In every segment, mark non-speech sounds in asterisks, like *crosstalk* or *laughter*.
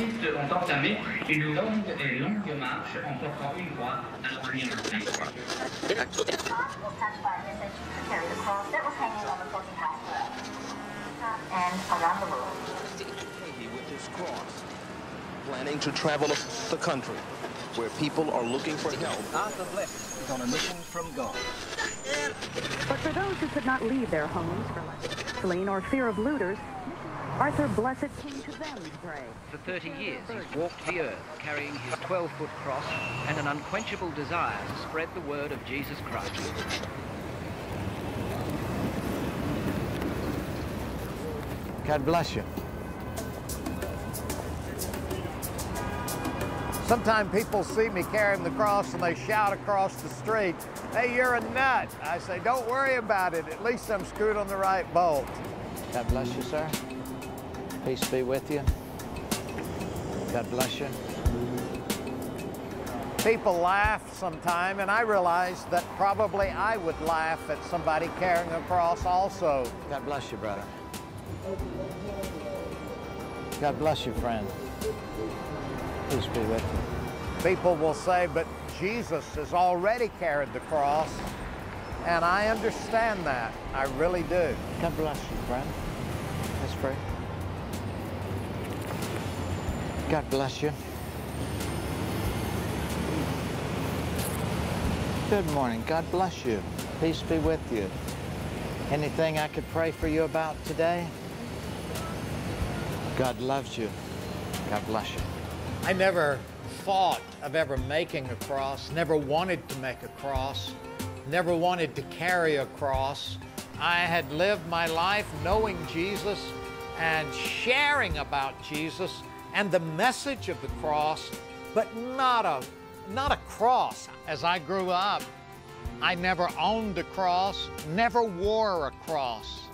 baptistes ont entamé une longue et longue marche en portant une croix à la première And around the world. with cross, planning to travel the country where people are looking for help. Arthur Bless is on a mission from God. But for those who could not leave their homes for gasoline or fear of looters, Arthur Blessitt came For 30 years, he's walked the earth carrying his 12-foot cross and an unquenchable desire to spread the word of Jesus Christ. God bless you. Sometimes people see me carrying the cross and they shout across the street, hey, you're a nut. I say, don't worry about it. At least I'm screwed on the right bolt. God bless you, sir. Peace be with you. God bless you. People laugh sometime, and I realize that probably I would laugh at somebody carrying a cross also. God bless you, brother. God bless you, friend. Peace be with you. People will say, but Jesus has already carried the cross, and I understand that. I really do. God bless you, friend. Let's pray. God bless you. Good morning. God bless you. Peace be with you. Anything I could pray for you about today? God loves you. God bless you. I never thought of ever making a cross, never wanted to make a cross, never wanted to carry a cross. I had lived my life knowing Jesus and sharing about Jesus and the message of the cross, but not a, not a cross. As I grew up, I never owned a cross, never wore a cross,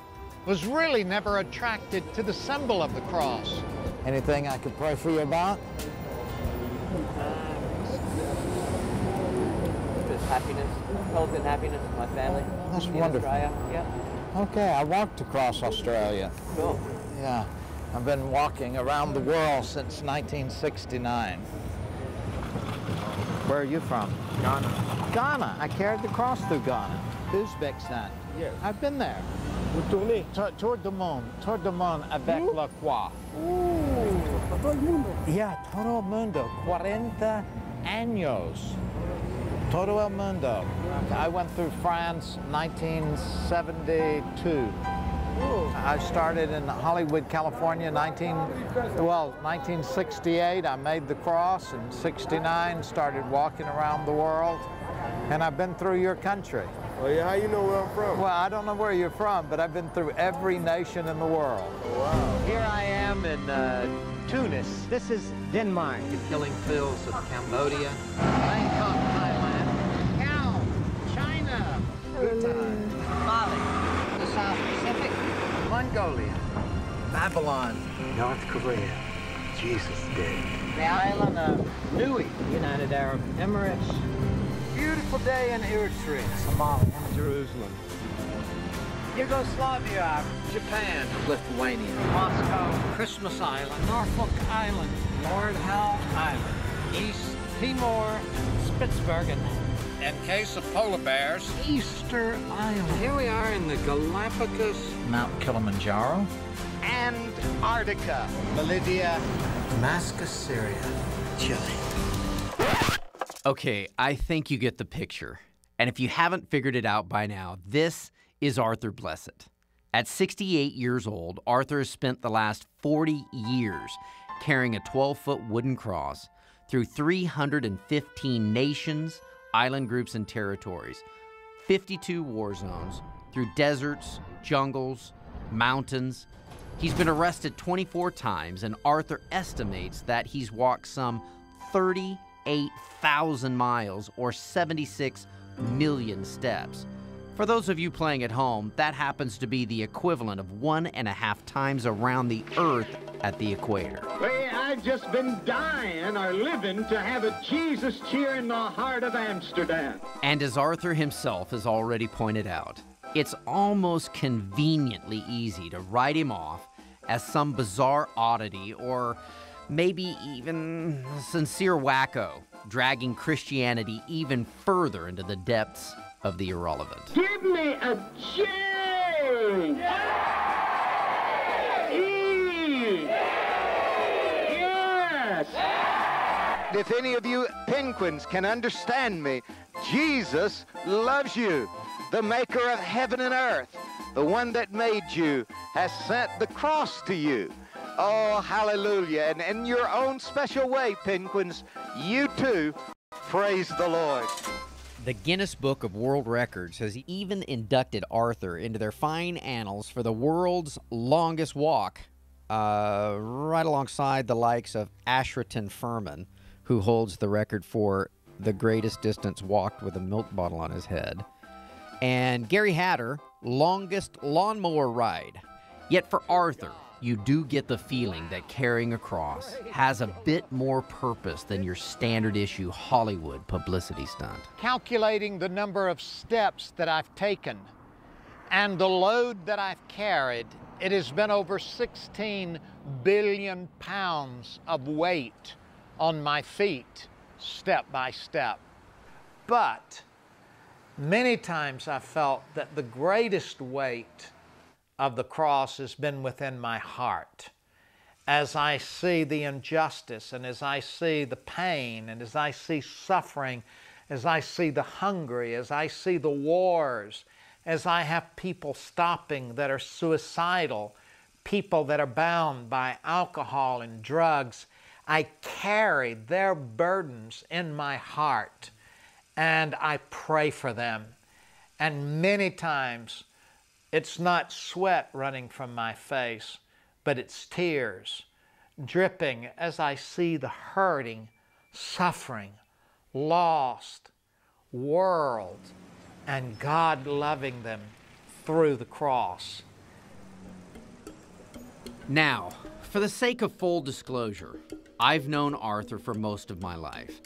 was really never attracted to the symbol of the cross. Anything I could pray for you about? Just happiness, health and happiness of my family. That's in wonderful. Australia. Yeah. Okay, I walked across Australia. Cool. Yeah, I've been walking around the world since 1969. Where are you from? Ghana. Ghana. I carried the cross through Ghana. Uzbekistan. Yes. I've been there. Tour, tour du monde. Tour du monde avec la croix. Ooh. Todo el mundo. Yeah, todo el mundo. 40 años. Todo el mundo. I went through France 1972. I started in Hollywood, California, 19, well, 1968. I made the cross. In 69, started walking around the world. And I've been through your country. Oh yeah, how you know where I'm from? Well, I don't know where you're from, but I've been through every nation in the world. Wow. Here I am in uh, Tunis. This is Denmark. The killing fields of Cambodia. Bangkok, Thailand. Macau, China. Bhutan. Mali. Mongolia. Babylon. North Korea. Jesus dead. The island of Niue, United Arab Emirates. Beautiful day in Eritrea. Somalia. Jerusalem. Yugoslavia, Japan, Lithuania. Moscow, Christmas Island, Norfolk Island, Lord Howe Island, East Timor, Spitsbergen. In case of polar bears, Easter Island. Here we are in the Galapagos. Mount Kilimanjaro. Antarctica. Bolivia. Damascus, Syria. Chile. Okay, I think you get the picture. And if you haven't figured it out by now, this is Arthur Blessitt. At 68 years old, Arthur has spent the last 40 years carrying a 12 foot wooden cross through 315 nations, island groups, and territories, 52 war zones, through deserts, jungles, mountains. He's been arrested 24 times, and Arthur estimates that he's walked some 38,000 miles or 76 million steps. For those of you playing at home, that happens to be the equivalent of one and a half times around the Earth at the equator. Well, I've just been dying or living to have a Jesus cheer in the heart of Amsterdam. And as Arthur himself has already pointed out, it's almost conveniently easy to write him off as some bizarre oddity or maybe even a sincere wacko, dragging Christianity even further into the depths of the irrelevant. Give me a J! E! Yes! If any of you penguins can understand me, Jesus loves you. The maker of heaven and earth, the one that made you, has sent the cross to you. Oh, hallelujah. And in your own special way, penguins, you too praise the Lord. The Guinness Book of World Records has even inducted Arthur into their fine annals for the world's longest walk, uh, right alongside the likes of Ashrita Furman, who holds the record for the greatest distance walked with a milk bottle on his head, and Gary Hatter, longest lawnmower ride. Yet for Arthur, you do get the feeling that carrying a cross has a bit more purpose than your standard issue Hollywood publicity stunt. Calculating the number of steps that I've taken and the load that I've carried, it has been over 16 billion pounds of weight on my feet, step by step. But many times I felt that the greatest weight of the cross has been within my heart. As I see the injustice and as I see the pain and as I see suffering, as I see the hungry, as I see the wars, as I have people stopping that are suicidal, people that are bound by alcohol and drugs, I carry their burdens in my heart and I pray for them. And many times, it's not sweat running from my face, but it's tears dripping as I see the hurting, suffering, lost world and God loving them through the cross. Now, for the sake of full disclosure, I've known Arthur for most of my life.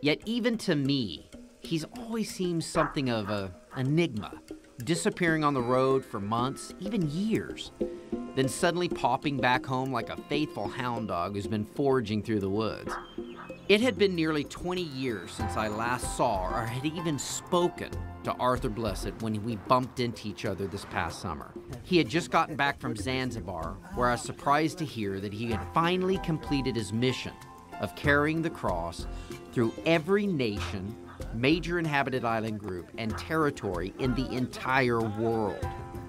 Yet, even to me, he's always seemed something of a enigma, disappearing on the road for months, even years, then suddenly popping back home like a faithful hound dog who's been foraging through the woods. It had been nearly 20 years since I last saw or had even spoken to Arthur Blessitt when we bumped into each other this past summer. He had just gotten back from Zanzibar, where I was surprised to hear that he had finally completed his mission of carrying the cross through every nation, major inhabited island group, and territory in the entire world.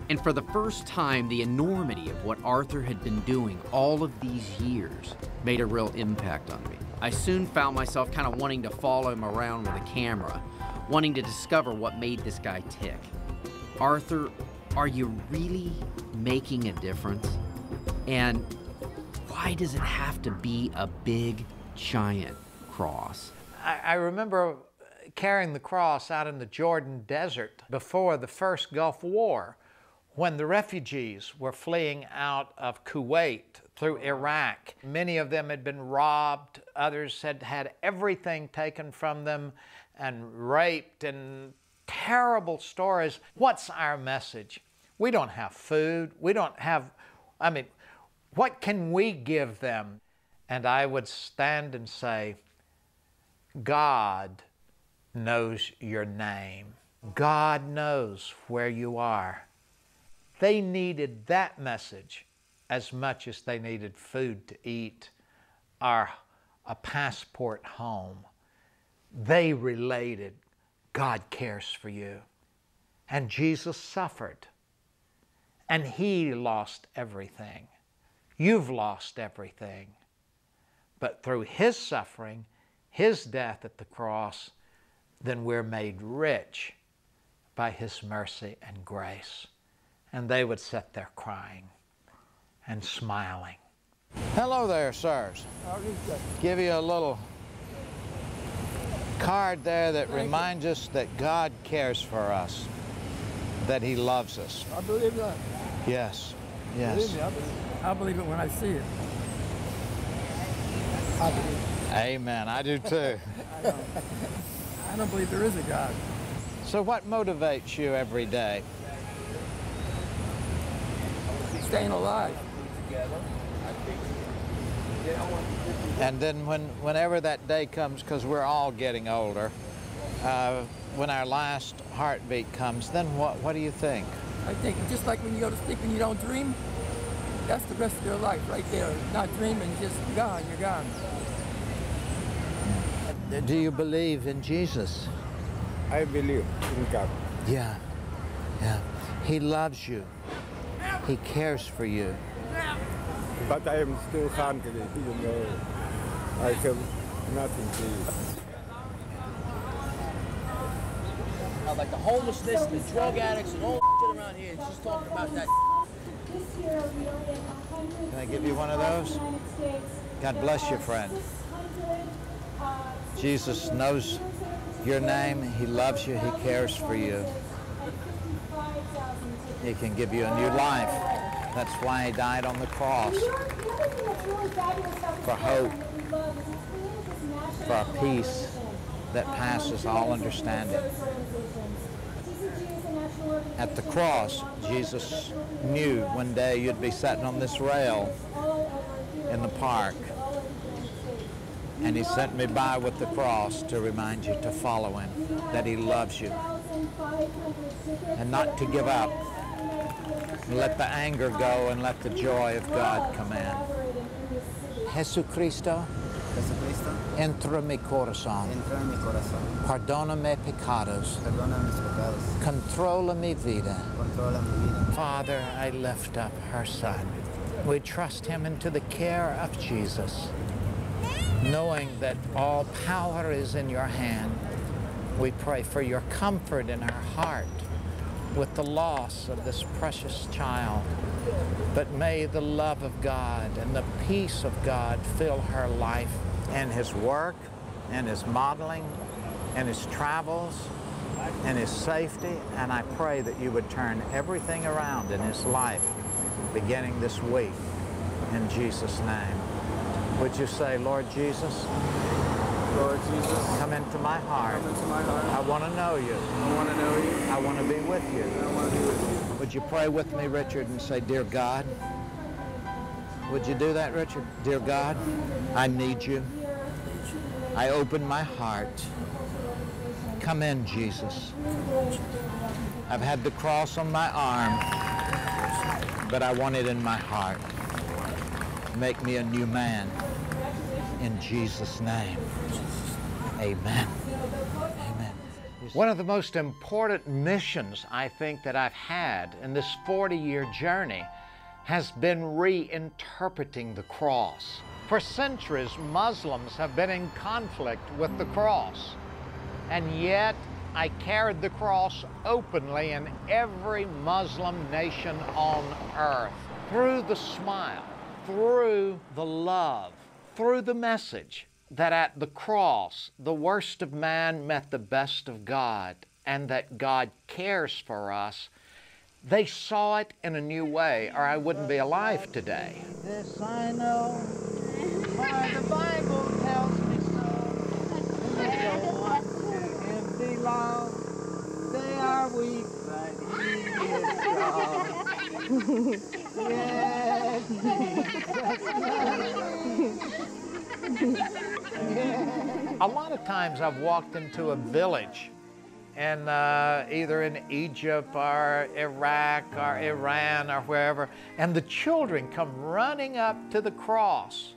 And for the first time, the enormity of what Arthur had been doing all of these years made a real impact on me. I soon found myself kind of wanting to follow him around with a camera, wanting to discover what made this guy tick. Arthur, are you really making a difference? And why does it have to be a big, giant cross? I, I remember carrying the cross out in the Jordan desert before the first Gulf War when the refugees were fleeing out of Kuwait through Iraq. Many of them had been robbed, others had had everything taken from them and raped, and terrible stories. What's our message? We don't have food. We don't have, I mean, what can we give them? And I would stand and say, God knows your name. God knows where you are. They needed that message as much as they needed food to eat or a passport home. They related, God cares for you. And Jesus suffered. And he lost everything. You've lost everything. But through his suffering, his death at the cross, then we're made rich by his mercy and grace. And they would sit there crying and smiling. Hello there, sirs. Give you a little card there that reminds us that God cares for us, that He loves us. I believe that. Yes, yes. Believe I, believe, I believe it when I see it. I believe Amen. I do too. *laughs* I, don't, I don't believe there is a God. So, what motivates you every day? Staying alive. And then when, whenever that day comes, because we're all getting older, uh, when our last heartbeat comes, then what, what do you think? I think just like when you go to sleep and you don't dream, that's the rest of your life right there. Not dreaming, just gone, you're gone. Do you believe in Jesus? I believe in God. Yeah, yeah. He loves you. He cares for you. But I am still hungry, you know. I have nothing to eat. Uh, like the homelessness, the drug addicts, and all shit around here. It's just talking about that. Can I give you one of those? God bless you, friend. Jesus knows your name. He loves you. He cares for you. He can give you a new life. That's why he died on the cross. For hope. For a peace that passes all understanding. At the cross, Jesus knew one day you'd be sitting on this rail in the park. And he sent me by with the cross to remind you to follow him, that he loves you, and not to give up. Let the anger go and let the joy of God come in. Jesucristo, Jesucristo, entra mi corazón. entra mi corazón. Perdóname pecados. Perdona mis pecados. Controla mi vida. Controla mi vida. Father, I lift up her son. We trust him into the care of Jesus, knowing that all power is in your hand. We pray for your comfort in her heart with the loss of this precious child. But may the love of God and the peace of God fill her life and his work and his modeling and his travels and his safety. And I pray that you would turn everything around in his life beginning this week in Jesus' name. Would you say, Lord Jesus, Lord Jesus, come into my heart. come into my heart. I want to know you. I want to know you. I want to be with you. I want to be with you. Would you pray with me, Richard, and say, Dear God? Would you do that, Richard? Dear God, I need you. I open my heart. Come in, Jesus. I've had the cross on my arm, but I want it in my heart. Make me a new man. In Jesus' name. Amen. Amen. One of the most important missions I think that I've had in this 40 year journey has been reinterpreting the cross. For centuries, Muslims have been in conflict with the cross, and yet I carried the cross openly in every Muslim nation on earth through the smile, through the love, through the message that at the cross, the worst of man met the best of God, and that God cares for us. They saw it in a new way, or I wouldn't be alive today. This I know, for the Bible tells me so. They go unto him belong. They are weak, but he is strong. *laughs* a lot of times I've walked into a village and uh, either in Egypt or Iraq or Iran or wherever, and the children come running up to the cross.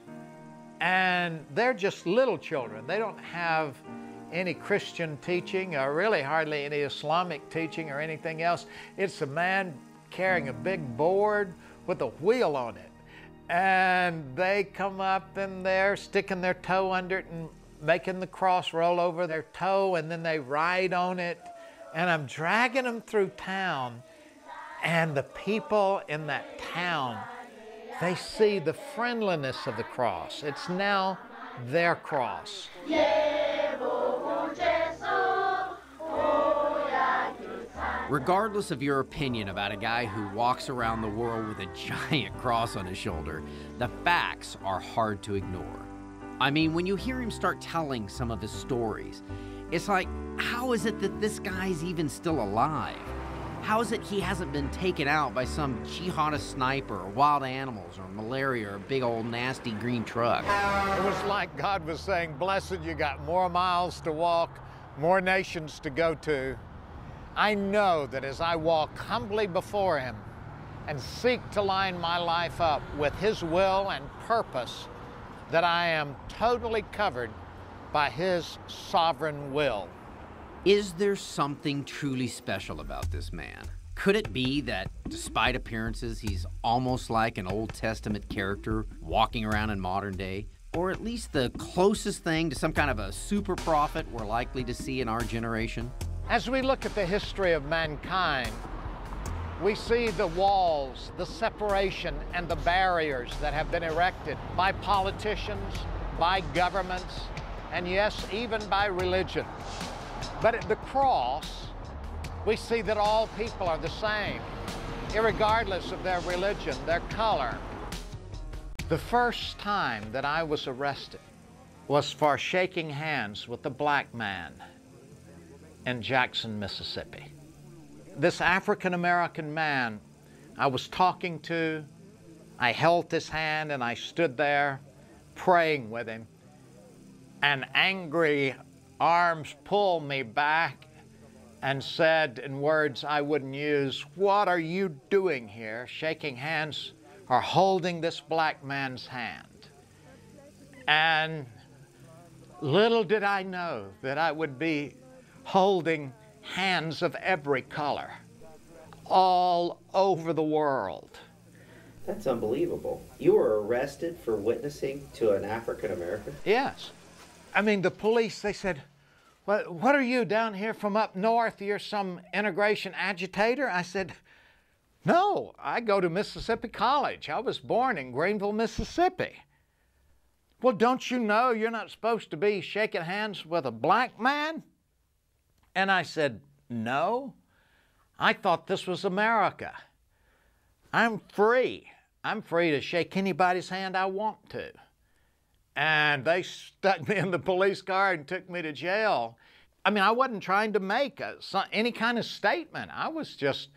And they're just little children. They don't have any Christian teaching or really hardly any Islamic teaching or anything else. It's a man carrying a big board with a wheel on it. And they come up and they're sticking their toe under it and making the cross roll over their toe and then they ride on it. And I'm dragging them through town. And the people in that town, they see the friendliness of the cross. It's now their cross. Regardless of your opinion about a guy who walks around the world with a *laughs* giant cross on his shoulder, the facts are hard to ignore. I mean, when you hear him start telling some of his stories, it's like, how is it that this guy's even still alive? How is it he hasn't been taken out by some jihadist sniper or wild animals or malaria or a big old nasty green truck? It was like God was saying, Blessitt, you got more miles to walk, more nations to go to. I know that as I walk humbly before Him and seek to line my life up with His will and purpose, that I am totally covered by His sovereign will. Is there something truly special about this man? Could it be that, despite appearances, he's almost like an Old Testament character walking around in modern day? Or at least the closest thing to some kind of a super prophet we're likely to see in our generation? As we look at the history of mankind, we see the walls, the separation, and the barriers that have been erected by politicians, by governments, and yes, even by religion. But at the cross, we see that all people are the same, regardless of their religion, their color. The first time that I was arrested was for shaking hands with a black man in Jackson, Mississippi. This African American man I was talking to, I held his hand and I stood there praying with him. And angry arms pulled me back and said in words I wouldn't use, What are you doing here? Shaking hands or holding this black man's hand. And little did I know that I would be holding hands of every color all over the world. That's unbelievable. You were arrested for witnessing to an African American? Yes. I mean, the police, they said, what, what are you down here from up north? You're some integration agitator? I said, No, I go to Mississippi College. I was born in Greenville, Mississippi. Well, don't you know you're not supposed to be shaking hands with a black man? And I said, No. I thought this was America. I'm free. I'm free to shake anybody's hand I want to. And they stuck me in the police car and took me to jail. I mean, I wasn't trying to make a, any kind of statement. I was just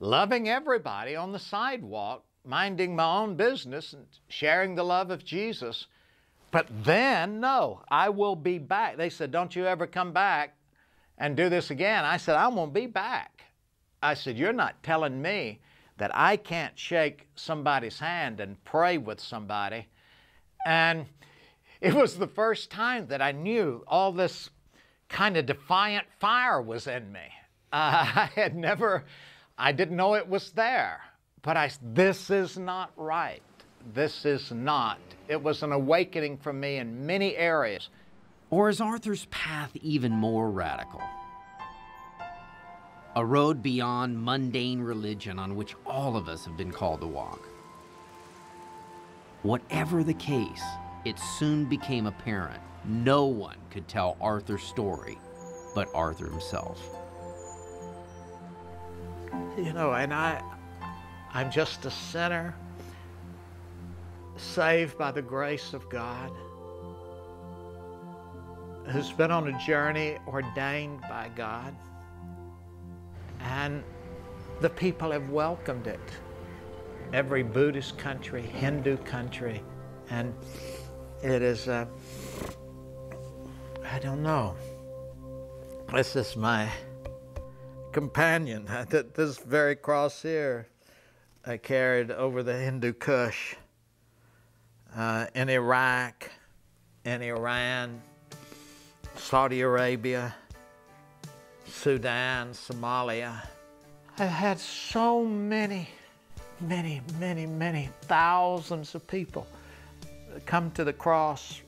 loving everybody on the sidewalk, minding my own business and sharing the love of Jesus. But then, no, I will be back. They said, Don't you ever come back and do this again. I said, I won't be back. I said, You're not telling me that I can't shake somebody's hand and pray with somebody. And it was the first time that I knew all this kind of defiant fire was in me. Uh, *laughs* I had never, I didn't know it was there. But I, this is not right. This is not. It was an awakening for me in many areas. Or is Arthur's path even more radical? A road beyond mundane religion on which all of us have been called to walk. Whatever the case, it soon became apparent no one could tell Arthur's story but Arthur himself. You know, and I, I'm just a sinner saved by the grace of God who's been on a journey ordained by God. And the people have welcomed it. Every Buddhist country, Hindu country, and it is, uh, I don't know. This is my companion. *laughs* This very cross here I carried over the Hindu Kush uh, in Iraq, in Iran, Saudi Arabia, Sudan, Somalia. I've had so many, many, many, many thousands of people come to the cross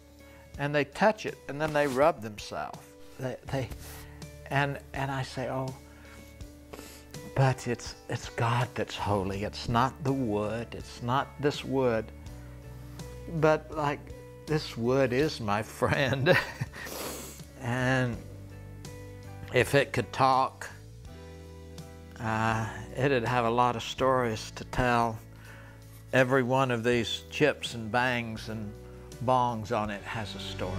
and they touch it and then they rub themselves. They, they, and, and I say, oh, but it's, it's God that's holy. It's not the wood. It's not this wood. But like, this wood is my friend. *laughs* and if it could talk, uh, it'd have a lot of stories to tell. Every one of these chips and bangs and bongs on it has a story.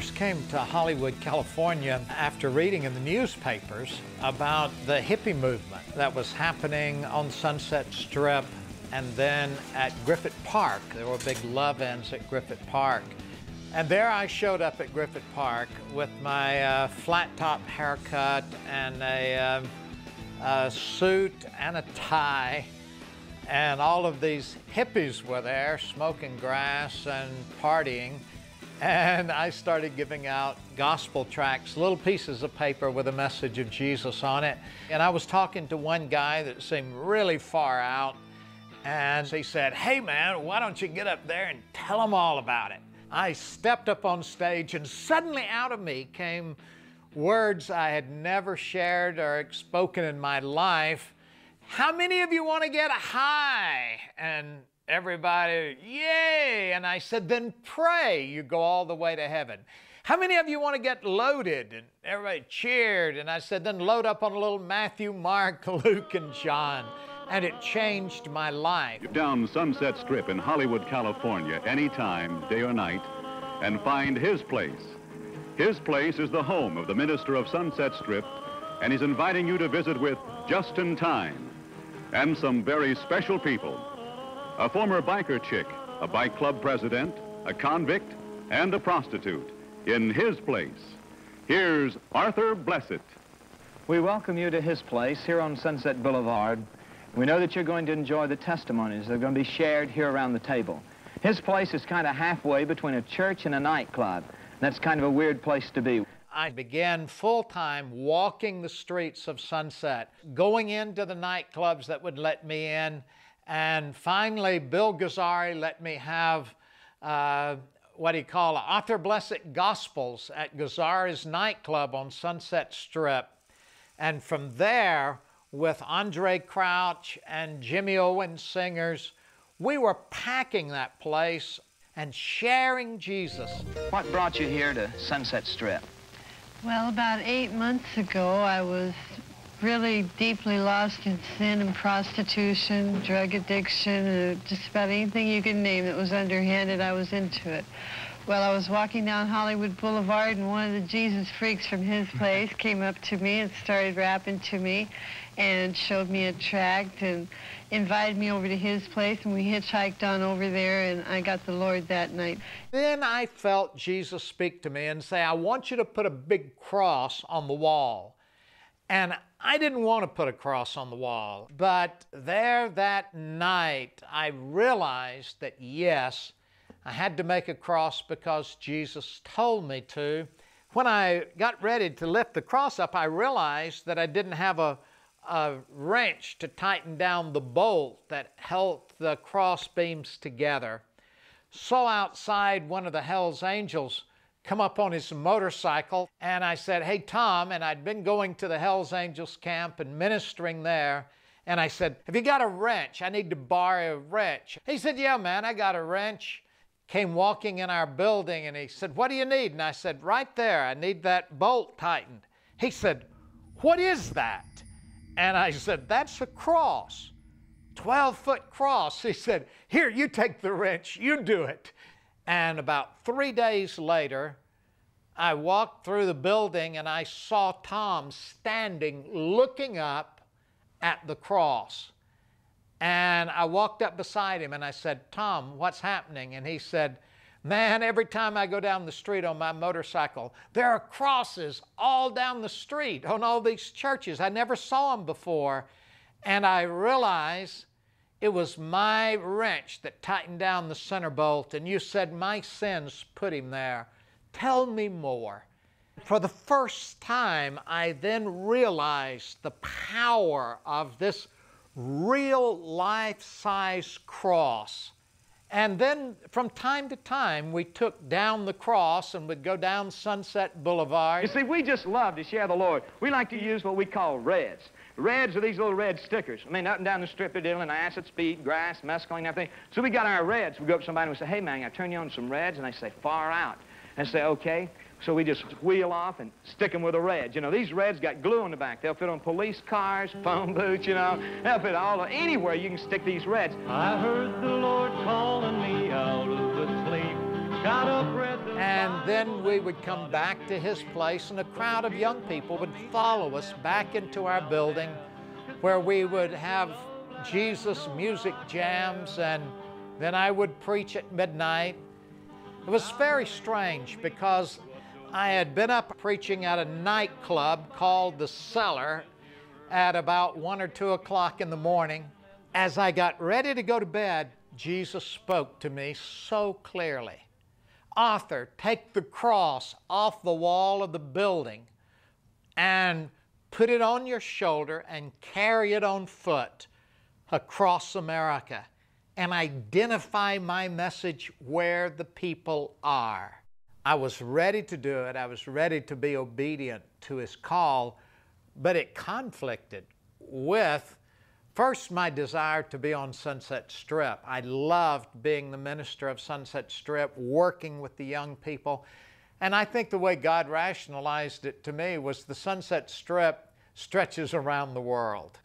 First came to Hollywood, California, after reading in the newspapers about the hippie movement that was happening on Sunset Strip and then at Griffith Park. There were big love ins at Griffith Park. And there I showed up at Griffith Park with my uh, flat top haircut and a, uh, a suit and a tie. And all of these hippies were there smoking grass and partying. And I started giving out gospel tracts, little pieces of paper with a message of Jesus on it. And I was talking to one guy that seemed really far out. And he said, Hey man, why don't you get up there and tell them all about it? I stepped up on stage, and suddenly out of me came words I had never shared or spoken in my life. How many of you want to get high? And everybody, yay! And I said, then pray, you go all the way to heaven. How many of you want to get loaded? And everybody cheered. And I said, then load up on a little Matthew, Mark, *laughs* Luke, and John and it changed my life. Down Sunset Strip in Hollywood, California, anytime, day or night, and find his place. His place is the home of the minister of Sunset Strip, and he's inviting you to visit with just in time and some very special people. A former biker chick, a bike club president, a convict, and a prostitute in his place. Here's Arthur Blessitt. We welcome you to his place here on Sunset Boulevard. We know that you're going to enjoy the testimonies that are going to be shared here around the table. His place is kind of halfway between a church and a nightclub. That's kind of a weird place to be. I began full time walking the streets of Sunset, going into the nightclubs that would let me in, and finally, Bill Gazzarri let me have uh, what he called Arthur Blessitt Gospels at Gazzarri's nightclub on Sunset Strip. And from there, with Andraé Crouch and Jimmy Owens singers. We were packing that place and sharing Jesus. What brought you here to Sunset Strip? Well, about eight months ago, I was really deeply lost in sin and prostitution, drug addiction, uh, just about anything you could name that was underhanded, I was into it. Well, I was walking down Hollywood Boulevard, and one of the Jesus freaks from his *laughs* place came up to me and started rapping to me and showed me a tract and invited me over to his place, and we hitchhiked on over there, and I got the Lord that night. Then I felt Jesus speak to me and say, I want you to put a big cross on the wall. And I didn't want to put a cross on the wall, but there that night I realized that yes, I had to make a cross because Jesus told me to. When I got ready to lift the cross up, I realized that I didn't have a, a wrench to tighten down the bolt that held the cross beams together. So outside one of the Hell's Angels come up on his motorcycle, and I said, Hey, Tom, and I'd been going to the Hell's Angels camp and ministering there. And I said, Have you got a wrench? I need to borrow a wrench. He said, Yeah, man, I got a wrench came walking in our building and he said, What do you need? And I said, Right there, I need that bolt tightened. He said, What is that? And I said, That's a cross, 12 foot cross. He said, Here, you take the wrench, you do it. And about three days later, I walked through the building and I saw Tom standing looking up at the cross. And I walked up beside him and I said, Tom, what's happening? And he said, Man, every time I go down the street on my motorcycle, there are crosses all down the street on all these churches. I never saw them before. And I realized it was my wrench that tightened down the center bolt. And you said, My sins put him there. Tell me more. For the first time, I then realized the power of this real life size cross. And then from time to time, we took down the cross and would go down Sunset Boulevard. You see, we just love to share the Lord. We like to use what we call reds. Reds are these little red stickers. I mean, up and down the strip of dealing acid, speed, grass, mescaline, everything. So we got our reds. We go up to somebody and we say, hey, man, I turn you on some reds? And they say, far out. And I say, okay. So we just wheel off and stick them with a red. You know, these reds got glue on the back. They'll fit on police cars, phone booths, you know. They'll fit all anywhere you can stick these reds. I heard the Lord calling me out of the And then we would come back to his place, and a crowd of young people would follow us back into our building where we would have Jesus music jams, and then I would preach at midnight. It was very strange because I had been up preaching at a nightclub called The Cellar at about 1 or 2 o'clock in the morning. As I got ready to go to bed, Jesus spoke to me so clearly. Arthur, take the cross off the wall of the building and put it on your shoulder and carry it on foot across America and identify my message where the people are. I was ready to do it. I was ready to be obedient to his call, but it conflicted with first my desire to be on Sunset Strip. I loved being the minister of Sunset Strip, working with the young people. And I think the way God rationalized it to me was the Sunset Strip stretches around the world.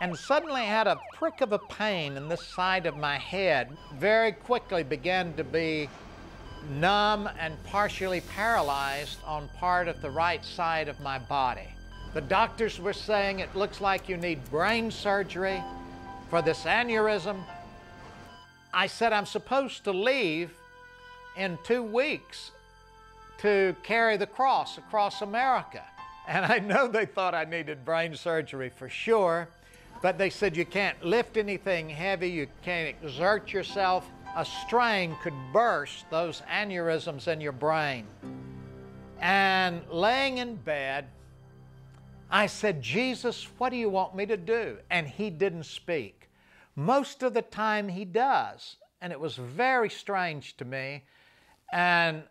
And suddenly I had a prick of a pain in this side of my head. Very quickly began to be numb and partially paralyzed on part of the right side of my body. The doctors were saying it looks like you need brain surgery for this aneurysm. I said I'm supposed to leave in two weeks to carry the cross across America. *laughs* And I know they thought I needed brain surgery for sure, but they said you can't lift anything heavy, you can't exert yourself. A strain could burst those aneurysms in your brain. And laying in bed, I said, Jesus, what do you want me to do? And he didn't speak. Most of the time he does. And it was very strange to me. And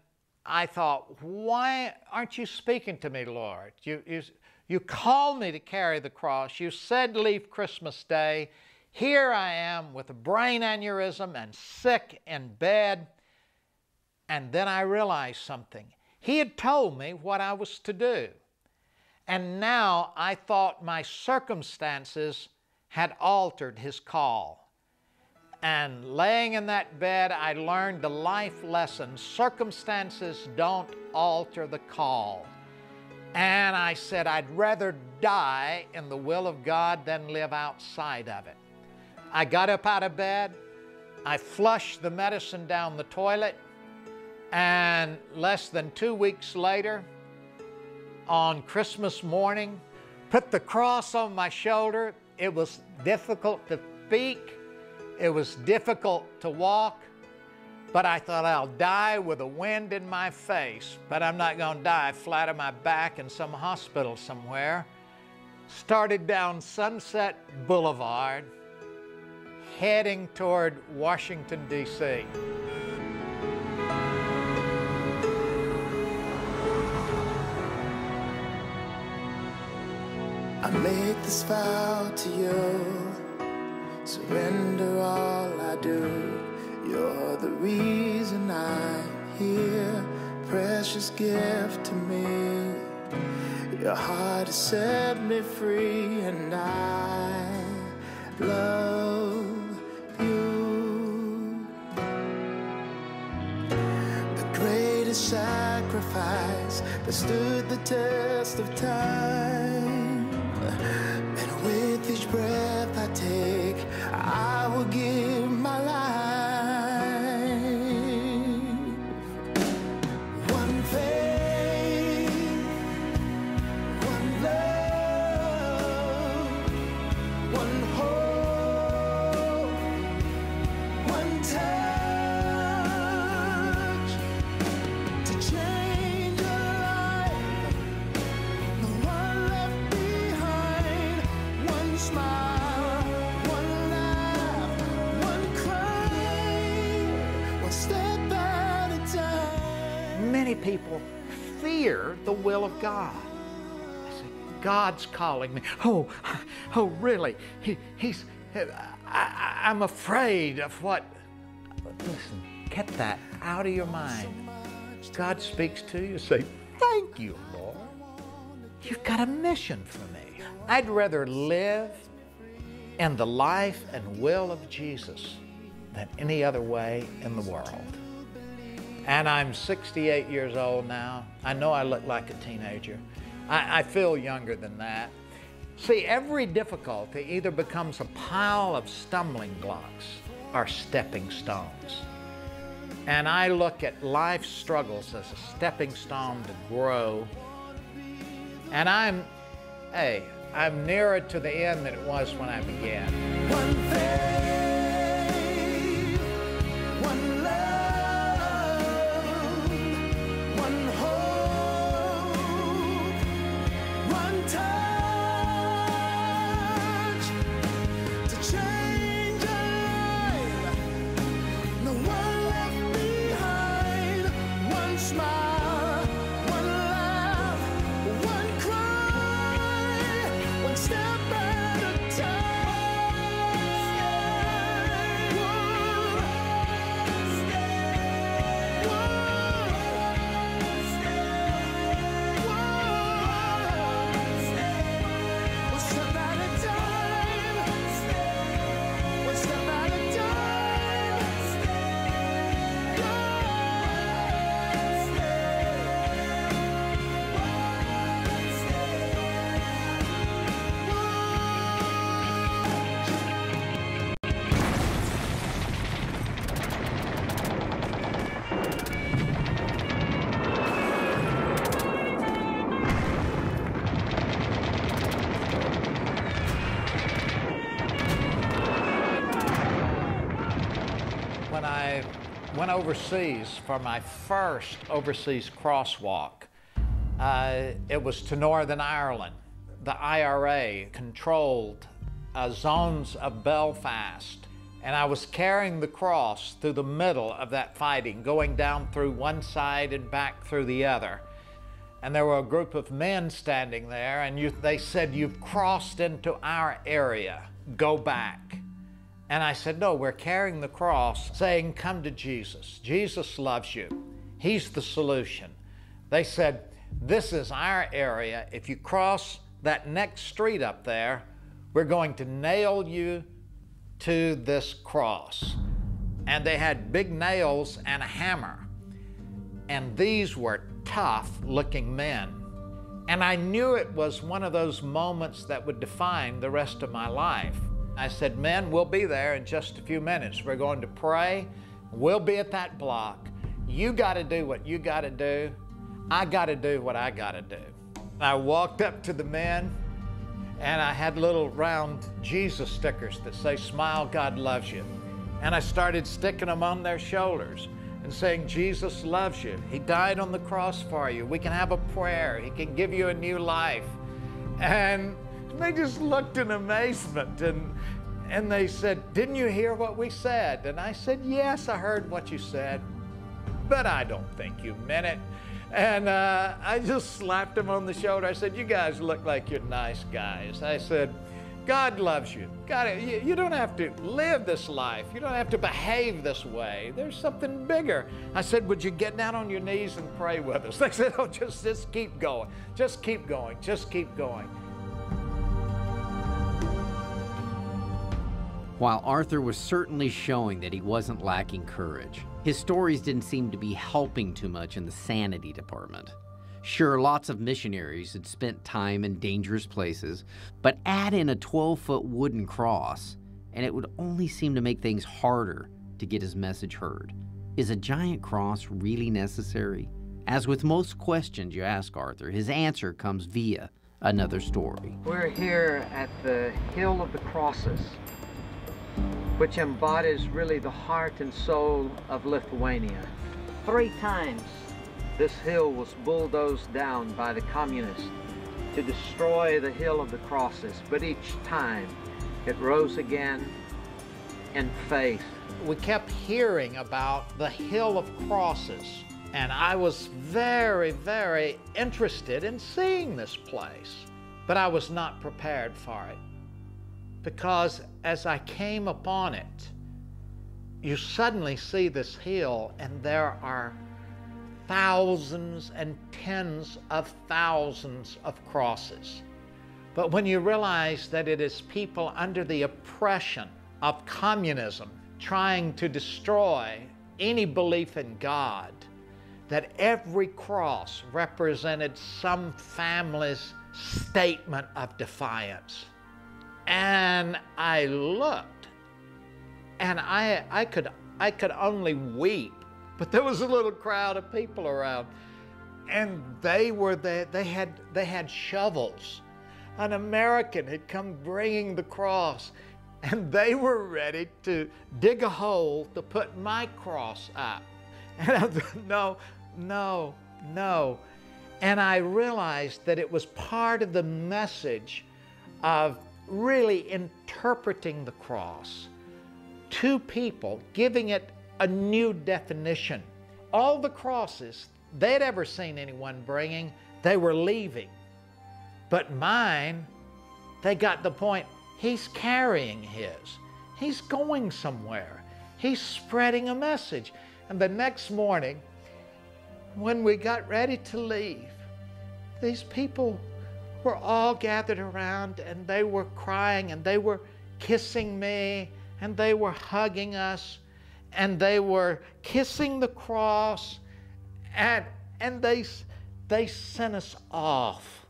I thought, why aren't you speaking to me, Lord? You, you, you called me to carry the cross. You said leave Christmas Day. Here I am with a brain aneurysm and sick in bed. And then I realized something. He had told me what I was to do. And now I thought my circumstances had altered his call. And laying in that bed, I learned the life lesson circumstances don't alter the call. And I said, I'd rather die in the will of God than live outside of it. I got up out of bed, I flushed the medicine down the toilet, and less than two weeks later, on Christmas morning, put the cross on my shoulder. It was difficult to speak it was difficult to walk, but I thought I'll die with a wind in my face, but I'm not going to die flat on my back in some hospital somewhere. Started down Sunset Boulevard, heading toward Washington, D.C. I make this vow to you Surrender all I do. You're the reason I'm here. Precious gift to me. Your heart has set me free, and I love you. The greatest sacrifice that stood the test of time. Breath I take, I will give God. I say, God's calling me. Oh, oh, really? He, he's. I, I'm afraid of what. Listen, get that out of your mind. God speaks to you. Say, Thank you, Lord. You've got a mission for me. I'd rather live in the life and will of Jesus than any other way in the world. And I'm 68 years old now. I know I look like a teenager. I, I feel younger than that. See, every difficulty either becomes a pile of stumbling blocks or stepping stones. And I look at life's struggles as a stepping stone to grow. And I'm, hey, I'm nearer to the end than it was when I began. Went overseas for my first overseas crosswalk, uh, it was to Northern Ireland. The IRA controlled uh, zones of Belfast, and I was carrying the cross through the middle of that fighting, going down through one side and back through the other. And there were a group of men standing there, and you, they said, You've crossed into our area, go back. And I said, No, we're carrying the cross, saying, Come to Jesus. Jesus loves you, He's the solution. They said, This is our area. If you cross that next street up there, we're going to nail you to this cross. And they had big nails and a hammer. And these were tough looking men. And I knew it was one of those moments that would define the rest of my life. I said, Men, we'll be there in just a few minutes. We're going to pray. We'll be at that block. You got to do what you got to do. I got to do what I got to do. I walked up to the men and I had little round Jesus stickers that say, Smile, God loves you. And I started sticking them on their shoulders and saying, Jesus loves you. He died on the cross for you. We can have a prayer. He can give you a new life. And they just looked in amazement and and they said, Didn't you hear what we said? And I said, Yes, I heard what you said, but I don't think you meant it. And uh, I just slapped him on the shoulder. I said, You guys look like you're nice guys. I said, God loves you. God, you, you don't have to live this life. You don't have to behave this way. There's something bigger. I said, Would you get down on your knees and pray with us? *laughs* They said, Oh, just, just keep going. Just keep going. Just keep going. While Arthur was certainly showing that he wasn't lacking courage, his stories didn't seem to be helping too much in the sanity department. Sure, lots of missionaries had spent time in dangerous places, but add in a 12 foot wooden cross, and it would only seem to make things harder to get his message heard. Is a giant cross really necessary? As with most questions you ask Arthur, his answer comes via another story. We're here at the Hill of the Crosses, which embodies really the heart and soul of Lithuania. Three times this hill was bulldozed down by the communists to destroy the Hill of the Crosses, but each time it rose again in faith. We kept hearing about the Hill of Crosses, and I was very, very interested in seeing this place, but I was not prepared for it because as I came upon it, you suddenly see this hill, and there are thousands and tens of thousands of crosses. But when you realize that it is people under the oppression of communism trying to destroy any belief in God, that every cross represented some family's statement of defiance. And I looked, and I, I, could, I could only weep, but there was a little crowd of people around, and they were there, they had, they had shovels. An American had come bringing the cross, and they were ready to dig a hole to put my cross up. And I thought, no, no, no. And I realized that it was part of the message of really interpreting the cross to people, giving it a new definition. All the crosses they'd ever seen anyone bringing, they were leaving. But mine, they got the point he's carrying his, he's going somewhere, he's spreading a message. And the next morning, when we got ready to leave, these people were all gathered around and they were crying and they were kissing me and they were hugging us and they were kissing the cross and, and they, they sent us off.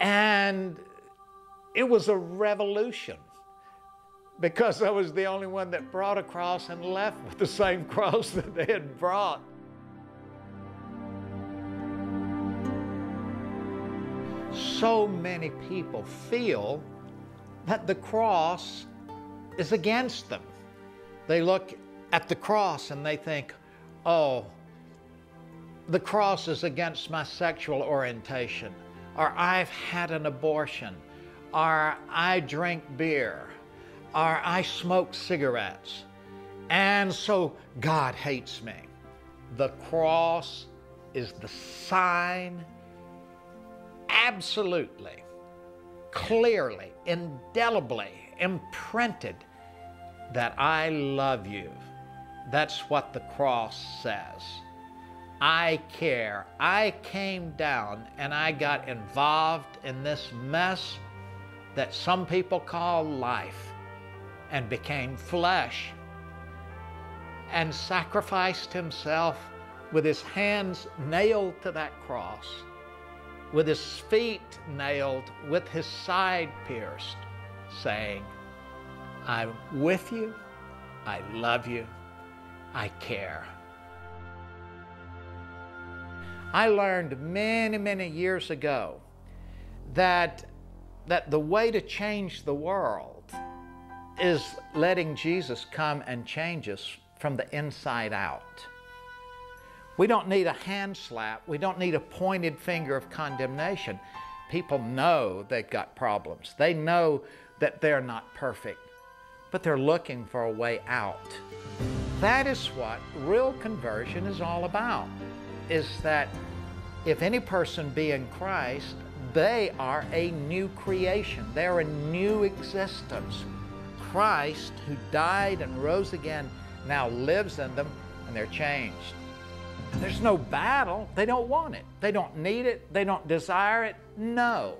And it was a revolution because I was the only one that brought a cross and left with the same *laughs* cross that they had brought. So many people feel that the cross is against them. They look at the cross and they think, oh, the cross is against my sexual orientation, or I've had an abortion, or I drink beer, or I smoke cigarettes, and so God hates me. The cross is the sign, absolutely, clearly, indelibly imprinted that I love you. That's what the cross says. I care. I came down and I got involved in this mess that some people call life and became flesh and sacrificed himself with his hands nailed to that cross, with his feet nailed, with his side pierced, saying, I'm with you, I love you, I care. I learned many, many years ago that, that the way to change the world is letting Jesus come and change us from the inside out. We don't need a hand slap. We don't need a pointed finger of condemnation. People know they've got problems. They know that they're not perfect, but they're looking for a way out. That is what real conversion is all about, is that if any person be in Christ, they are a new creation. They're a new existence. Christ, who died and rose again, now lives in them and they're changed. There's no battle. They don't want it. They don't need it. They don't desire it. No.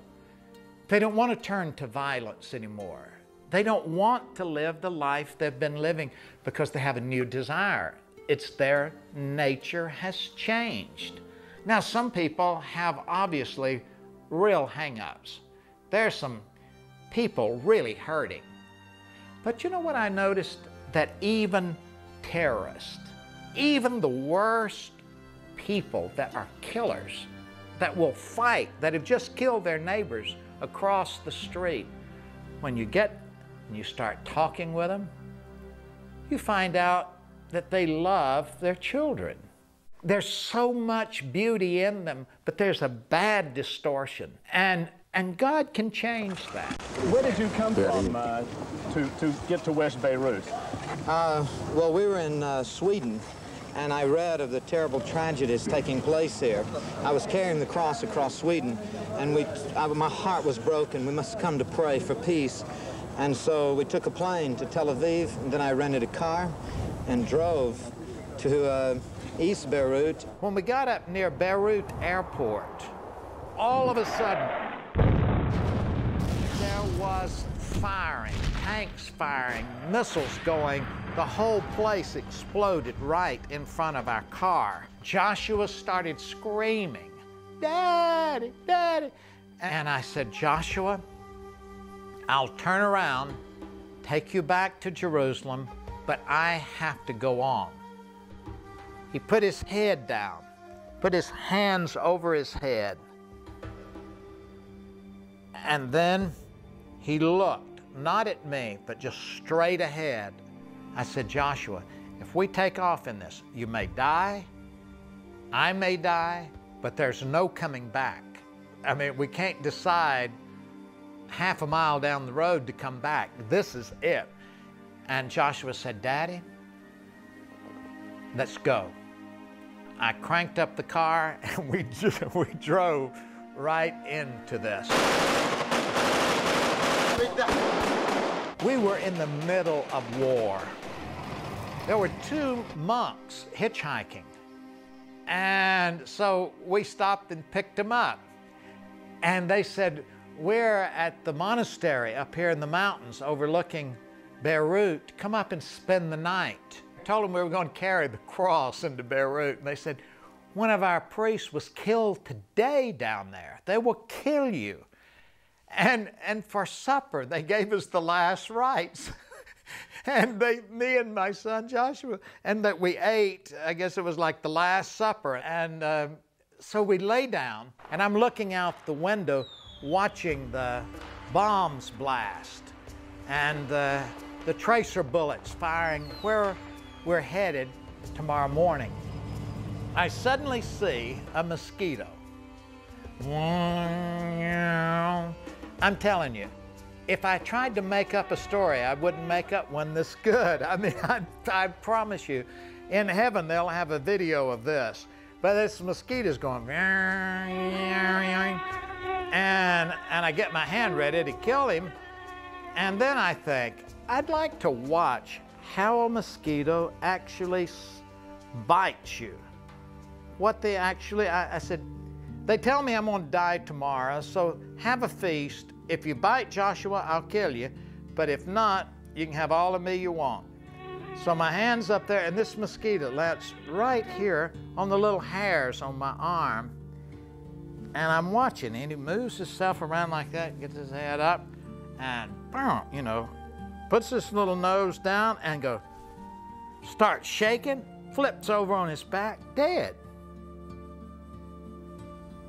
They don't want to turn to violence anymore. They don't want to live the life they've been living because they have a new desire. It's their nature has changed. Now, some people have obviously real hang ups. There's some people really hurting. But you know what I noticed? That even terrorists, even the worst people that are killers, that will fight, that have just killed their neighbors across the street, when you get and you start talking with them, you find out that they love their children. There's so much beauty in them, but there's a bad distortion. And, and God can change that. Where did you come from uh, to, to get to West Beirut? Uh, well, we were in uh, Sweden, and I read of the terrible tragedies taking place here. I was carrying the cross across Sweden, and we, I, my heart was broken. We must come to pray for peace. And so we took a plane to Tel Aviv, and then I rented a car and drove to uh, East Beirut. When we got up near Beirut Airport, all of a sudden, there was firing, tanks firing, missiles going the whole place exploded right in front of our car. Joshua started screaming, Daddy, Daddy. And I said, Joshua, I'll turn around, take you back to Jerusalem, but I have to go on. He put his head down, put his hands over his head, and then he looked, not at me, but just straight ahead. I said, Joshua, if we take off in this, you may die, I may die, but there's no coming back. I mean, we can't decide half a mile down the road to come back. This is it. And Joshua said, Daddy, let's go. I cranked up the car *laughs* and we, just, *laughs* we drove right into this. We were in the middle of war. There were two monks hitchhiking. And so we stopped and picked them up. And they said, We're at the monastery up here in the mountains overlooking Beirut. Come up and spend the night. I told them we were going to carry the cross into Beirut. And they said, One of our priests was killed today down there. They will kill you. And, and for supper, they gave us the last rites. *laughs* *laughs* and they, me and my son Joshua, and that we ate, I guess it was like the Last Supper. And uh, so we lay down, and I'm looking out the window watching the bombs blast and the, the tracer bullets firing where we're headed tomorrow morning. I suddenly see a mosquito. I'm telling you, if I tried to make up a story, I wouldn't make up one this good. *laughs* I mean, I, I promise you, in heaven they'll have a video of this. But this mosquito's going, and, and I get my hand ready to kill him. And then I think, I'd like to watch how a mosquito actually bites you. What they actually, I, I said, they tell me I'm going to die tomorrow, so have a feast. If you bite Joshua, I'll kill you. But if not, you can have all of me you want. So my hand's up there, and this mosquito lands right here on the little hairs on my arm. And I'm watching, and he moves himself around like that, gets his head up, and, boom, you know, puts his little nose down and go, starts shaking, flips over on his back, dead.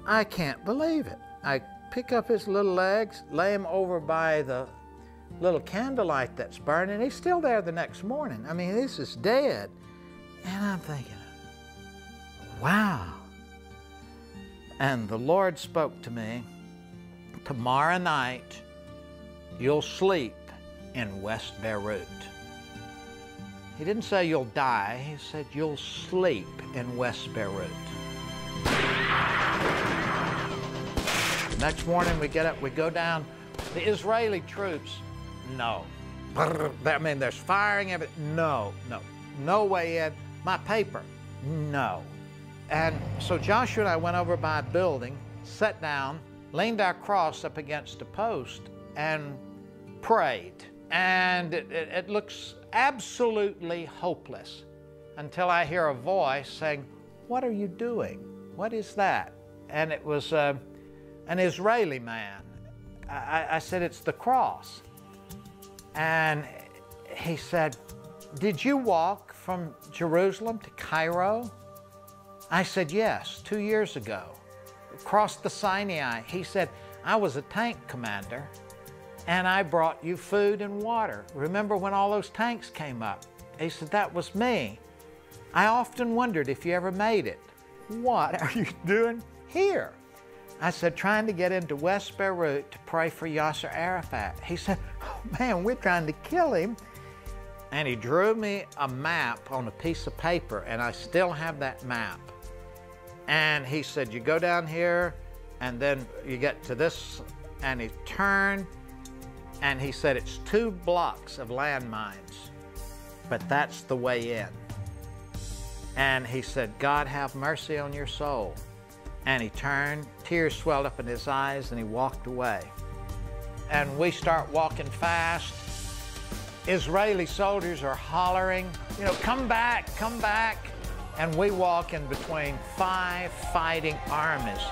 I can't believe it. I pick up his little legs, lay him over by the little candlelight that's burning. He's still there the next morning. I mean, this is dead. And I'm thinking, wow. And the Lord spoke to me, tomorrow night you'll sleep in West Beirut. He didn't say you'll die, he said you'll sleep in West Beirut. Next morning we get up, we go down. The Israeli troops, no. I mean, there's firing it. No, no, no way in. My paper, no. And so Joshua and I went over by a building, sat down, leaned our cross up against a post, and prayed. And it, it, it looks absolutely hopeless until I hear a voice saying, What are you doing? What is that? And it was uh, an Israeli man. I, I said, It's the cross. And he said, Did you walk from Jerusalem to Cairo? I said, Yes, two years ago. Across the Sinai. He said, I was a tank commander and I brought you food and water. Remember when all those tanks came up? He said, That was me. I often wondered if you ever made it. What are you doing here? I said, trying to get into West Beirut to pray for Yasser Arafat. He said, oh man, we're trying to kill him. And he drew me a map on a piece of paper, and I still have that map. And he said, you go down here, and then you get to this, and he turned, and he said, it's two blocks of landmines, but that's the way in. And he said, God have mercy on your soul. And he turned, tears swelled up in his eyes, and he walked away. And we start walking fast, Israeli soldiers are hollering, you know, come back, come back. And we walk in between five fighting armies.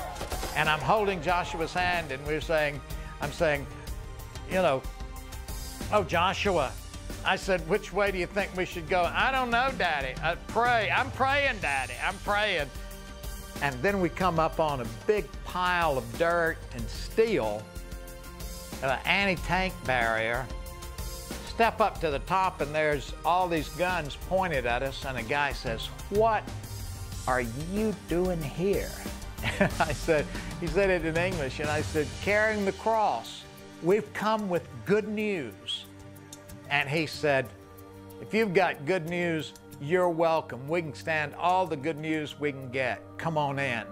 And I'm holding Joshua's hand and we're saying, I'm saying, you know, oh, Joshua, I said, which way do you think we should go? I don't know, Daddy. I pray. I'm praying, Daddy. I'm praying. And then we come up on a big pile of dirt and steel, an anti-tank barrier. Step up to the top and there's all these guns pointed at us and a guy says, what are you doing here? And *laughs* I said, he said it in English, and I said, carrying the cross. We've come with good news. And he said, if you've got good news, you're welcome. We can stand all the good news we can get. Come on in.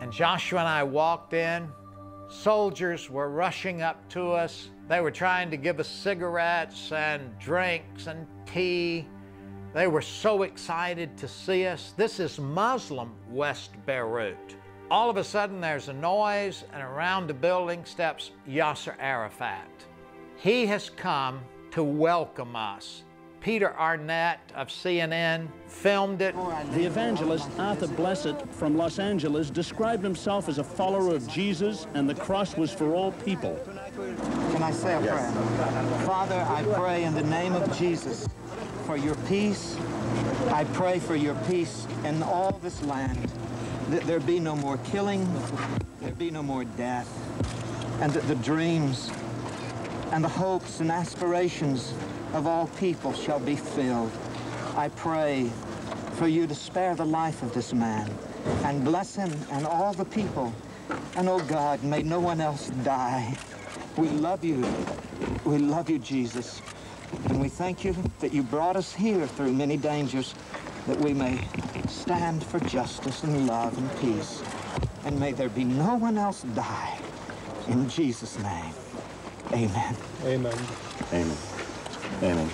And Joshua and I walked in. Soldiers were rushing up to us. They were trying to give us cigarettes and drinks and tea. They were so excited to see us. This is Muslim West Beirut. All of a sudden, there's a noise, and around the building steps Yasser Arafat. He has come to welcome us. Peter Arnett of CNN filmed it. The evangelist Arthur Blessitt from Los Angeles described himself as a follower of Jesus, and the cross was for all people. Can I say a prayer? Father, I pray in the name of Jesus for your peace. I pray for your peace in all this land. That there be no more killing, there be no more death, and that the dreams and the hopes and aspirations of all people shall be filled. I pray for you to spare the life of this man and bless him and all the people. And oh God, may no one else die. We love you. We love you, Jesus. And we thank you that you brought us here through many dangers that we may stand for justice and love and peace. And may there be no one else die. In Jesus' name, amen. Amen. Amen. Amen.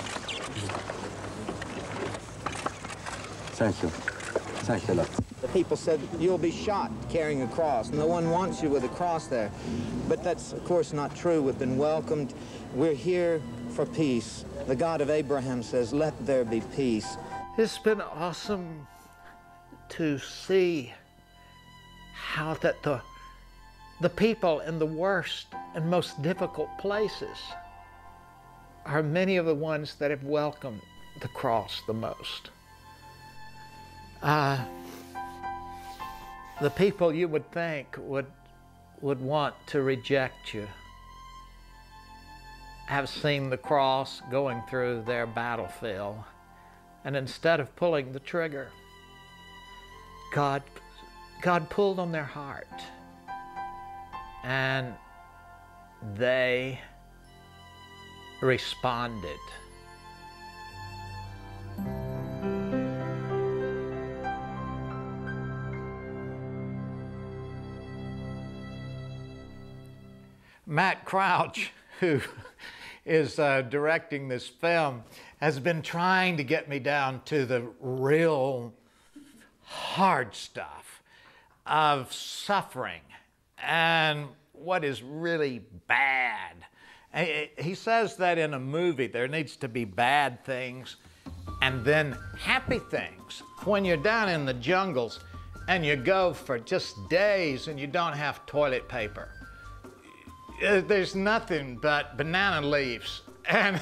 Thank you. Thank you a lot. The people said, you'll be shot carrying a cross. No one wants you with a cross there. But that's, of course, not true. We've been welcomed. We're here for peace. The God of Abraham says, let there be peace. It's been awesome to see how that the, the people in the worst and most difficult places are many of the ones that have welcomed the cross the most. Uh, the people you would think would, would want to reject you have seen the cross going through their battlefield. And instead of pulling the trigger, God, God pulled on their heart. And they responded. Matt Crouch, *laughs* who is uh, directing this film, has been trying to get me down to the real hard stuff of suffering and what is really bad. He says that in a movie there needs to be bad things and then happy things. When you're down in the jungles and you go for just days and you don't have toilet paper, uh, there's nothing but banana leaves. And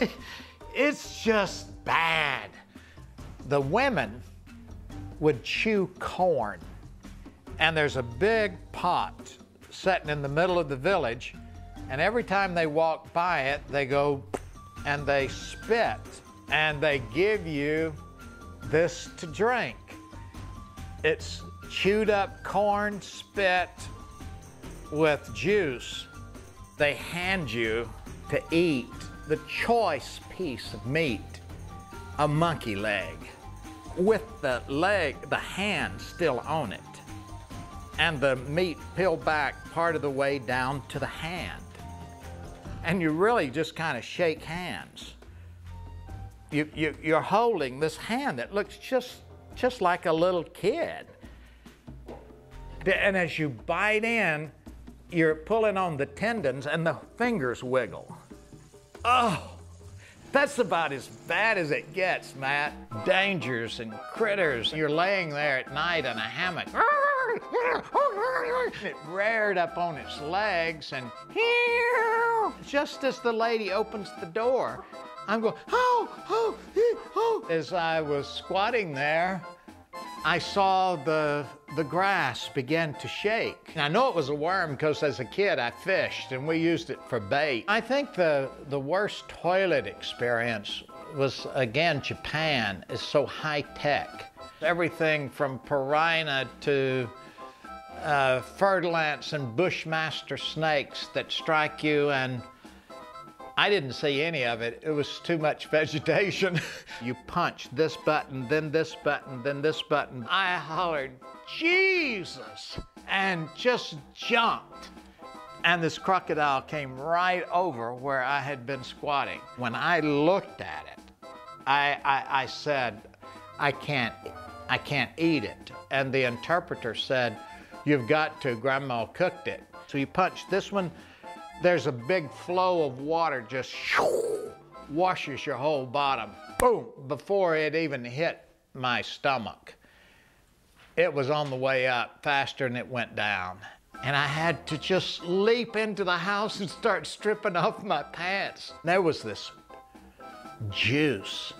*laughs* it's just bad. The women would chew corn, and there's a big pot sitting in the middle of the village, and every time they walk by it, they go and they spit, and they give you this to drink. It's chewed up corn spit with juice they hand you to eat the choice piece of meat, a monkey leg, with the leg, the hand still on it, and the meat peeled back part of the way down to the hand. And you really just kind of shake hands. You, you, you're holding this hand that looks just, just like a little kid. And as you bite in, you're pulling on the tendons and the fingers wiggle. Oh, That's about as bad as it gets, Matt. Dangers and critters. You're laying there at night in a hammock. It reared up on its legs and just as the lady opens the door, I'm going, oh, oh, eh, oh. As I was squatting there, I saw the, the grass begin to shake. And I know it was a worm because as a kid I fished and we used it for bait. I think the, the worst toilet experience was, again, Japan is so high tech. Everything from piranha to uh, fer-de-lance and bushmaster snakes that strike you and I didn't see any of it. It was too much *laughs* vegetation. you punch this button, then this button, then this button. I hollered, Jesus, and just jumped. And this crocodile came right over where I had been squatting. When I looked at it, I, I, I said, I can't, I can't eat it. And the interpreter said, you've got to, grandma cooked it. So you punch this one, there's a big flow of water just washes your whole bottom, boom, before it even hit my stomach. It was on the way up faster than it went down. And I had to just leap into the house and start stripping off my pants. There was this juice.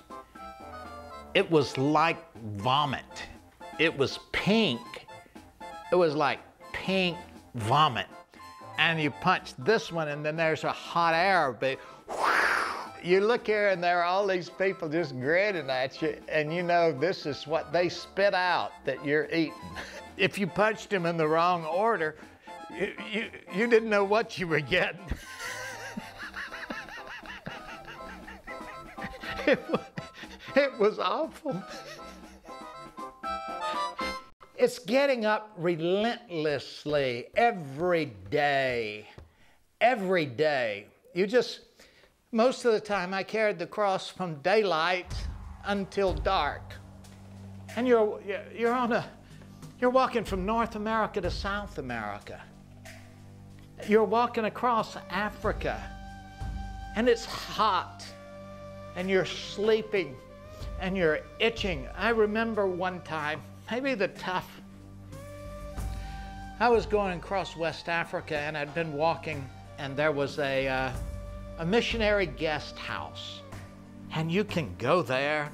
It was like vomit. It was pink. It was like pink vomit and you punch this one and then there's a hot air, but you look here and there are all these people just grinning at you and you know this is what they spit out that you're eating. *laughs* if you punched them in the wrong order, you, you, you didn't know what you were getting. *laughs* it, was, it was awful. It's getting up relentlessly every day. Every day. You just, most of the time, I carried the cross from daylight until dark. And you're, you're on a, you're walking from North America to South America. You're walking across Africa. And it's hot. And you're sleeping. And you're itching. I remember one time, maybe the tough. I was going across West Africa and I'd been walking and there was a, uh, a missionary guest house. And you can go there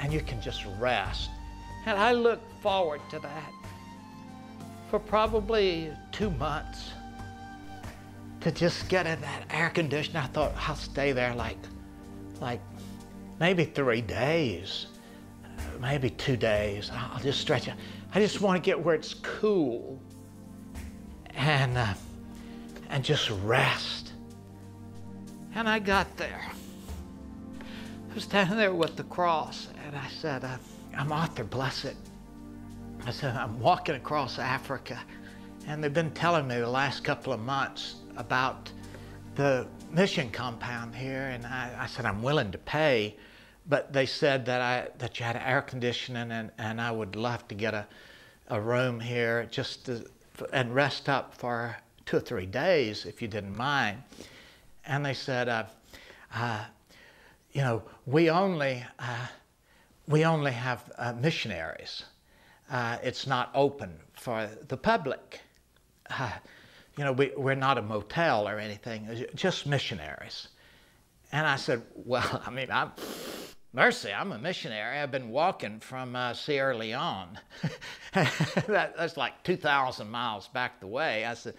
and you can just rest. And I looked forward to that for probably two months to just get in that air conditioner. I thought I'll stay there like, like maybe three days maybe two days. I'll just stretch it. I just want to get where it's cool and, uh, and just rest. And I got there. I was standing there with the cross and I said, uh, I'm Arthur Blessitt. I said, I'm walking across Africa. And they've been telling me the last couple of months about the mission compound here. And I, I said, I'm willing to pay but they said that I that you had air conditioning and, and I would love to get a, a room here just to, and rest up for two or three days if you didn't mind. And they said, uh, uh, you know, we only uh, we only have uh, missionaries. Uh, it's not open for the public. Uh, you know, we, we're not a motel or anything, just missionaries. And I said, well, *laughs* I mean, I'm Mercy, I'm a missionary. I've been walking from uh, Sierra Leone. *laughs* that, that's like 2,000 miles back the way. I said,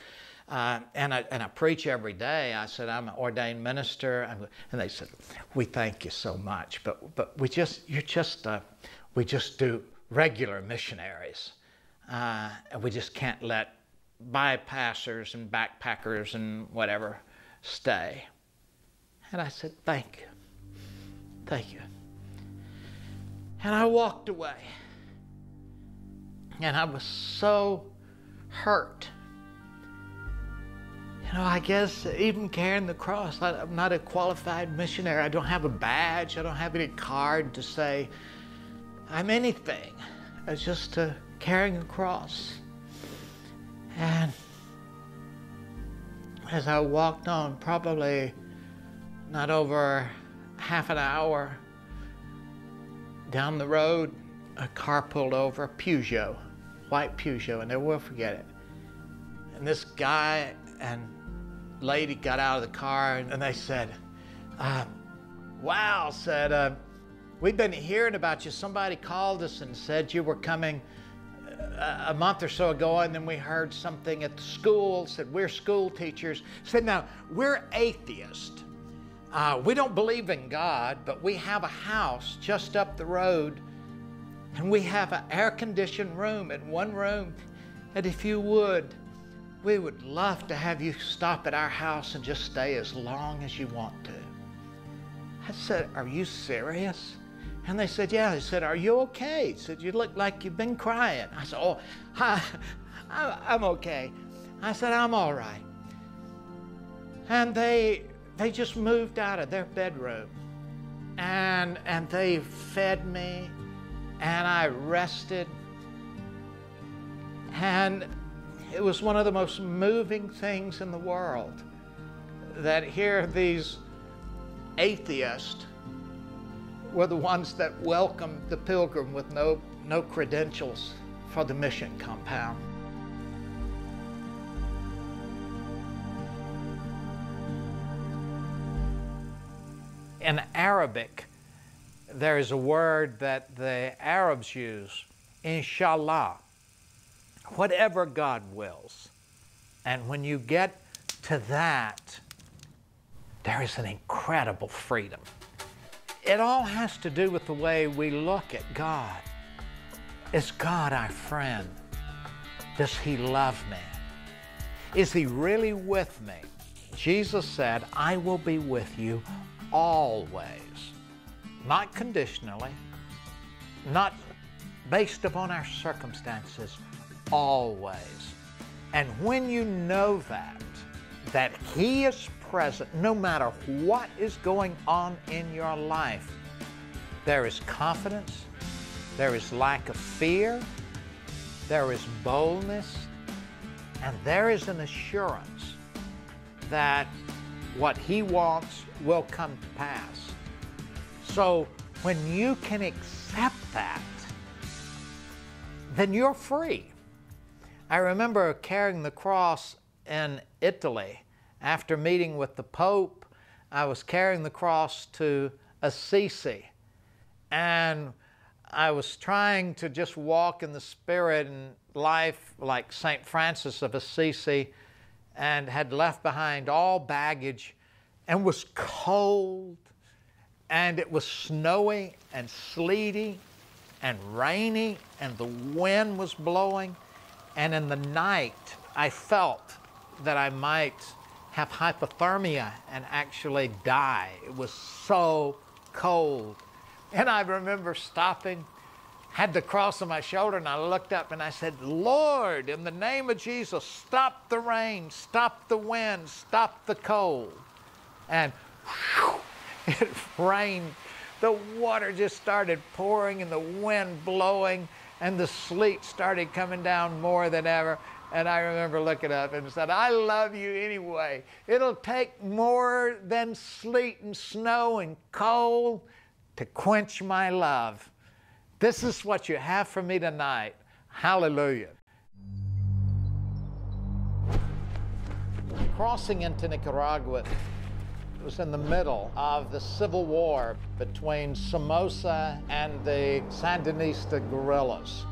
uh, and, I, and I preach every day. I said, I'm an ordained minister. And they said, we thank you so much, but, but we just, you're just, uh, we just do regular missionaries. Uh, and we just can't let bypassers and backpackers and whatever stay. And I said, thank you. Thank you. And I walked away. And I was so hurt. You know, I guess even carrying the cross, I'm not a qualified missionary. I don't have a badge. I don't have any card to say I'm anything. It's just uh, carrying a cross. And as I walked on, probably not over half an hour down the road, a car pulled over, a Peugeot, white Peugeot, and never will forget it. And this guy and lady got out of the car and they said, uh, Wow, said, uh, we've been hearing about you. Somebody called us and said you were coming uh, a month or so ago, and then we heard something at the school, said we're school teachers. Said, now, we're atheists. Uh, we don't believe in God, but we have a house just up the road, and we have an air conditioned room in one room. And if you would, we would love to have you stop at our house and just stay as long as you want to. I said, Are you serious? And they said, Yeah. They said, Are you okay? He said, You look like you've been crying. I said, Oh, *laughs* I, I'm okay. I said, I'm all right. And they, they just moved out of their bedroom and, and they fed me and I rested. And it was one of the most moving things in the world that here these atheists were the ones that welcomed the pilgrim with no, no credentials for the mission compound. In Arabic, there is a word that the Arabs use, inshallah, whatever God wills. And when you get to that, there is an incredible freedom. It all has to do with the way we look at God. Is God our friend? Does He love me? Is He really with me? Jesus said, I will be with you always, not conditionally, not based upon our circumstances, always. And when you know that, that He is present no matter what is going on in your life, there is confidence, there is lack of fear, there is boldness, and there is an assurance that what He wants will come to pass. So when you can accept that, then you're free. I remember carrying the cross in Italy after meeting with the Pope. I was carrying the cross to Assisi and I was trying to just walk in the spirit and life like St. Francis of Assisi and had left behind all baggage and was cold and it was snowy and sleety and rainy and the wind was blowing and in the night I felt that I might have hypothermia and actually die. It was so cold. And I remember stopping, had the cross on my shoulder, and I looked up and I said, Lord, in the name of Jesus, stop the rain, stop the wind, stop the cold. And whew, *laughs* it rained. The water just started pouring and the wind blowing and the sleet started coming down more than ever. And I remember looking up and said, I love you anyway. It'll take more than sleet and snow and cold to quench my love. This is what you have for me tonight. Hallelujah. Crossing into Nicaragua was in the middle of the civil war between Somoza and the Sandinista guerrillas.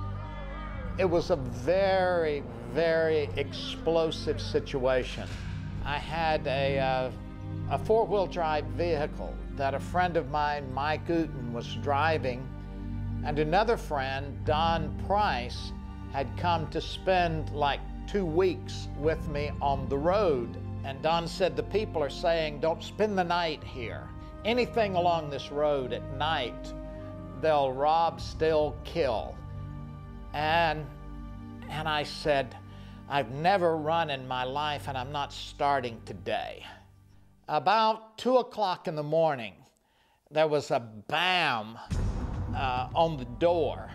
It was a very, very explosive situation. I had a, uh, a four-wheel drive vehicle that a friend of mine, Mike Uten, was driving, and another friend, Don Price, had come to spend like two weeks with me on the road. And Don said, the people are saying, don't spend the night here. Anything along this road at night, they'll rob, steal, kill. And, and I said, I've never run in my life and I'm not starting today. About two o'clock in the morning, there was a bam uh, on the door.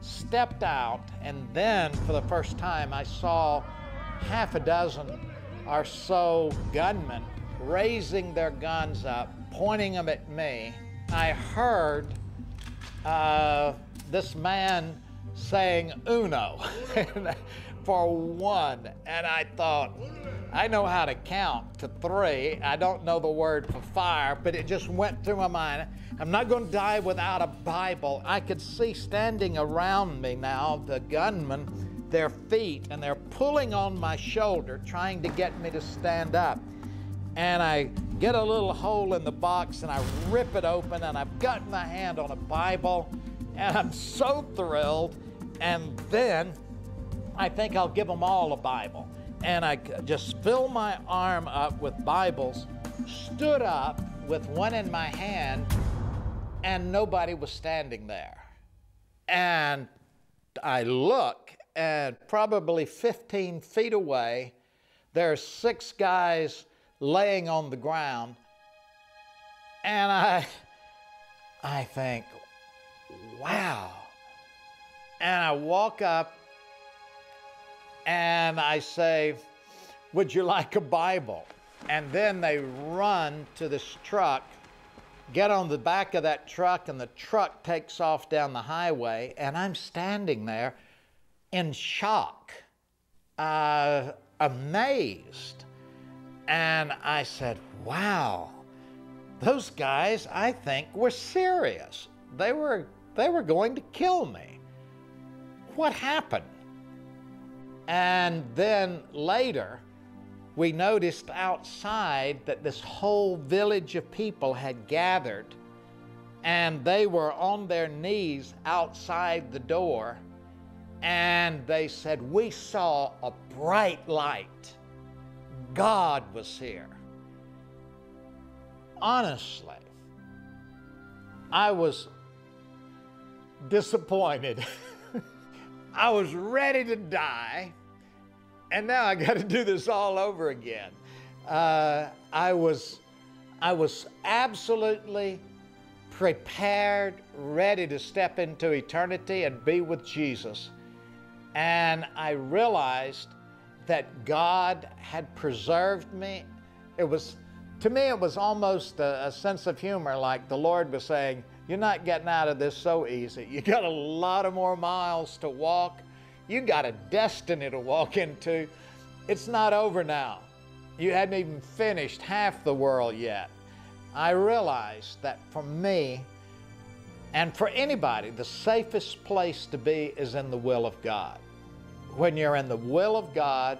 Stepped out, and then for the first time, I saw half a dozen or so gunmen raising their guns up, pointing them at me. I heard uh, this man saying uno *laughs* for one. And I thought, I know how to count to three. I don't know the word for fire, but it just went through my mind. I'm not going to die without a Bible. I could see standing around me now the gunmen, their feet, and they're pulling on my shoulder, trying to get me to stand up. And I get a little hole in the box and I rip it open, and I've got my hand on a Bible, and I'm so thrilled. And then I think I'll give them all a Bible. And I just fill my arm up with Bibles, stood up with one in my hand, and nobody was standing there. And I look, and probably 15 feet away, there's six guys laying on the ground. And I, I think, wow. And I walk up and I say, Would you like a Bible? And then they run to this truck, get on the back of that truck, and the truck takes off down the highway. And I'm standing there in shock, uh, amazed. And I said, Wow, those guys, I think, were serious. They were, they were going to kill me. What happened? And then later, we noticed outside that this whole village of people had gathered and they were on their knees outside the door and they said, We saw a bright light. God was here. Honestly, I was disappointed. *laughs* I was ready to die, and now I got to do this all over again. Uh, I was, I was absolutely prepared, ready to step into eternity and be with Jesus. And I realized that God had preserved me. It was, to me, it was almost a, a sense of humor, like the Lord was saying, You're not getting out of this so easy. You got a lot of more miles to walk. You got a destiny to walk into. It's not over now. You hadn't even finished half the world yet. I realized that for me and for anybody, the safest place to be is in the will of God when you're in the will of God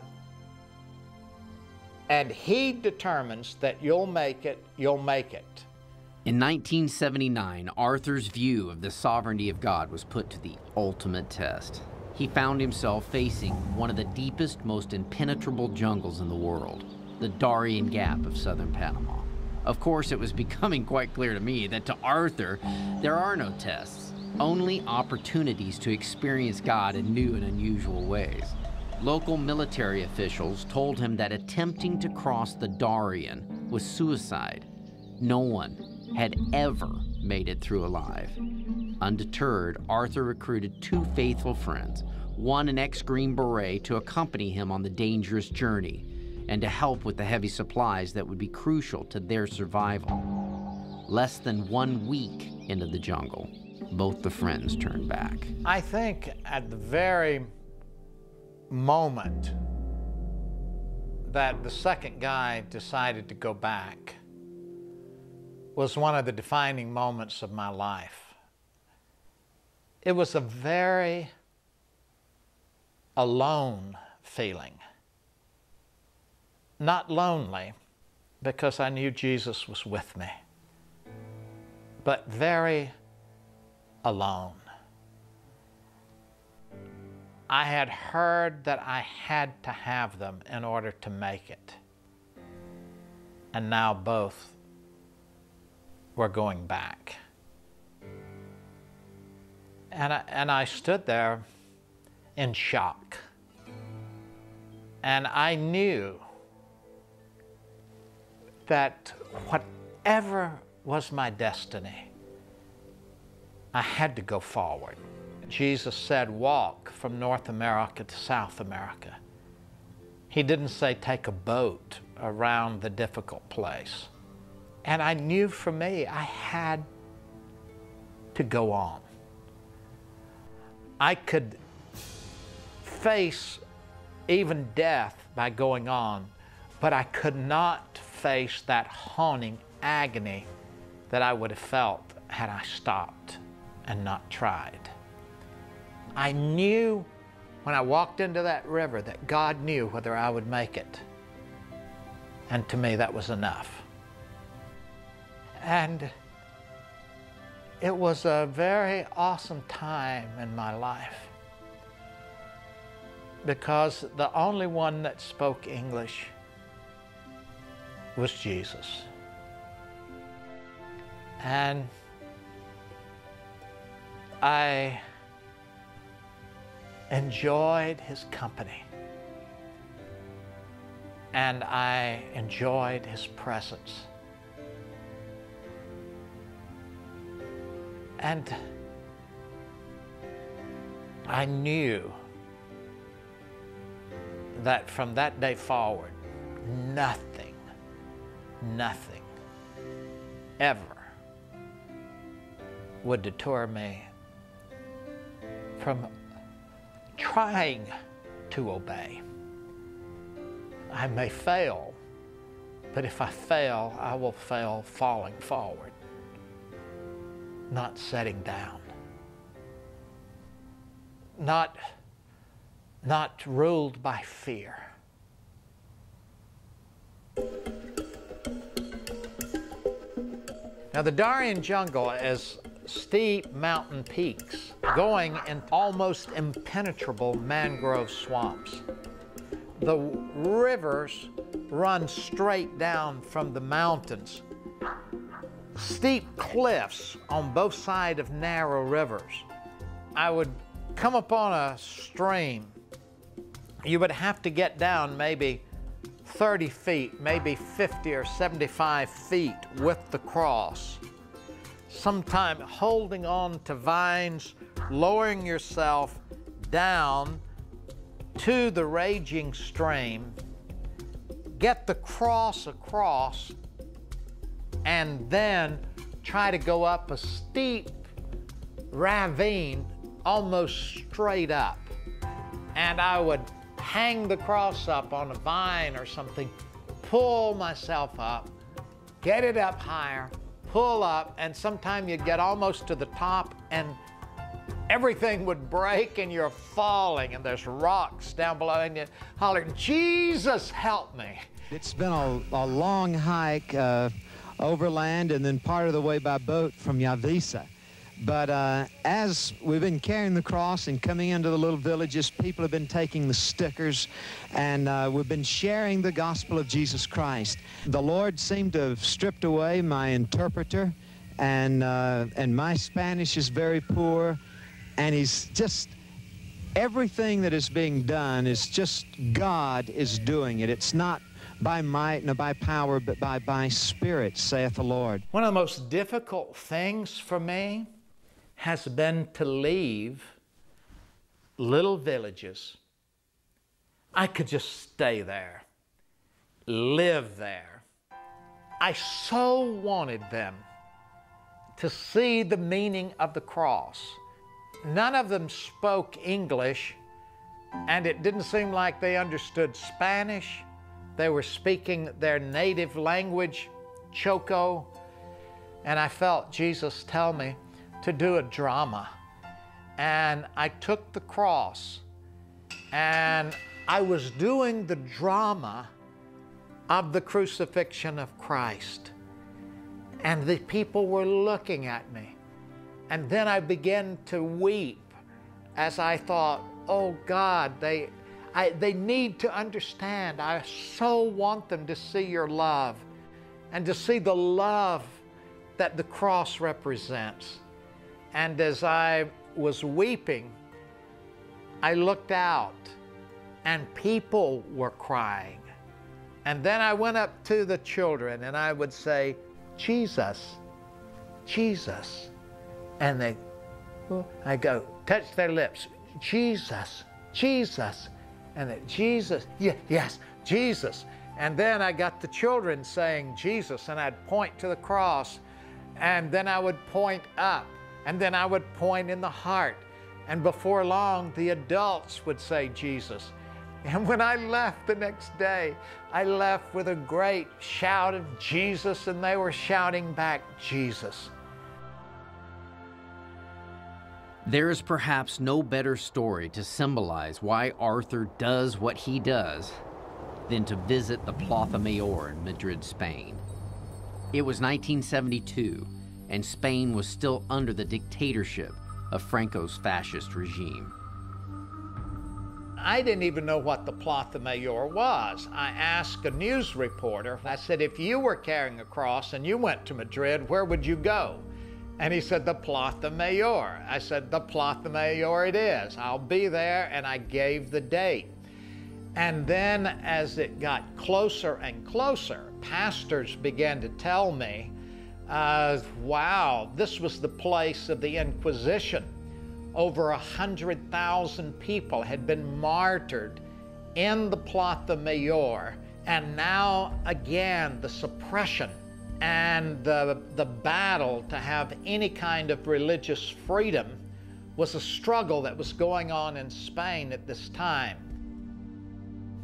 and He determines that you'll make it, you'll make it. In 1979, Arthur's view of the sovereignty of God was put to the ultimate test. He found himself facing one of the deepest, most impenetrable jungles in the world, the Darien Gap of southern Panama. Of course, it was becoming quite clear to me that to Arthur, there are no tests only opportunities to experience God in new and unusual ways. Local military officials told him that attempting to cross the Darien was suicide. No one had ever made it through alive. Undeterred, Arthur recruited two faithful friends, one an ex Green Beret, to accompany him on the dangerous journey and to help with the heavy supplies that would be crucial to their survival. Less than one week into the jungle, both the friends turned back. I think at the very moment that the second guy decided to go back was one of the defining moments of my life. It was a very alone feeling. Not lonely, because I knew Jesus was with me, but very alone. I had heard that I had to have them in order to make it. And now both were going back. And I, and I stood there in shock. And I knew that whatever was my destiny, I had to go forward. Jesus said, walk from North America to South America. He didn't say, take a boat around the difficult place. And I knew for me, I had to go on. I could face even death by going on, but I could not face that haunting agony that I would have felt had I stopped and not tried. I knew when I walked into that river that God knew whether I would make it. And to me, that was enough. And it was a very awesome time in my life because the only one that spoke English was Jesus. And I enjoyed his company. And I enjoyed his presence. And I knew that from that day forward, nothing, nothing ever would deter me from trying to obey. I may fail, but if I fail, I will fail falling forward, not setting down, not, not ruled by fear. Now, the Darien jungle is steep mountain peaks going in almost impenetrable mangrove swamps. The rivers run straight down from the mountains. Steep cliffs on both sides of narrow rivers. I would come upon a stream. You would have to get down maybe 30 feet, maybe 50 or 75 feet with the cross sometime holding on to vines, lowering yourself down to the raging stream, get the cross across, and then try to go up a steep ravine almost straight up. And I would hang the cross up on a vine or something, pull myself up, get it up higher, pull up, and sometime you'd get almost to the top and everything would break and you're falling and there's rocks down below and you holler, Jesus, help me. It's been a, a long hike uh, overland and then part of the way by boat from Yaviza. But uh, as we've been carrying the cross and coming into the little villages, people have been taking the stickers and uh, we've been sharing the gospel of Jesus Christ. The Lord seemed to have stripped away my interpreter and, uh, and my Spanish is very poor and he's just, everything that is being done is just God is doing it. It's not by might nor by power, but by, by spirit, saith the Lord. One of the most difficult things for me has been to leave little villages. I could just stay there, live there. I so wanted them to see the meaning of the cross. None of them spoke English, and it didn't seem like they understood Spanish. They were speaking their native language, Choco, and I felt Jesus tell me, to do a drama. And I took the cross and I was doing the drama of the crucifixion of Christ. And the people were looking at me. And then I began to weep as I thought, oh God, they, I, they need to understand. I so want them to see your love and to see the love that the cross represents. And as I was weeping, I looked out and people were crying. And then I went up to the children and I would say, Jesus, Jesus. And they, I go, touch their lips, Jesus, Jesus. And they, Jesus, yeah, yes, Jesus. And then I got the children saying Jesus, and I'd point to the cross, and then I would point up, and then I would point in the heart. And before long, the adults would say Jesus. And when I left the next day, I left with a great shout of Jesus, and they were shouting back, Jesus. There is perhaps no better story to symbolize why Arthur does what he does than to visit the Plaza Mayor in Madrid, Spain. It was 1972, and Spain was still under the dictatorship of Franco's fascist regime. I didn't even know what the Plaza Mayor was. I asked a news reporter, I said, if you were carrying a cross and you went to Madrid, where would you go? And he said, the Plaza Mayor. I said, the Plaza Mayor it is. I'll be there, and I gave the date. And then as it got closer and closer, pastors began to tell me, uh, wow, this was the place of the Inquisition. Over a hundred thousand people had been martyred in the Plaza Mayor, and now again the suppression and the, the battle to have any kind of religious freedom was a struggle that was going on in Spain at this time.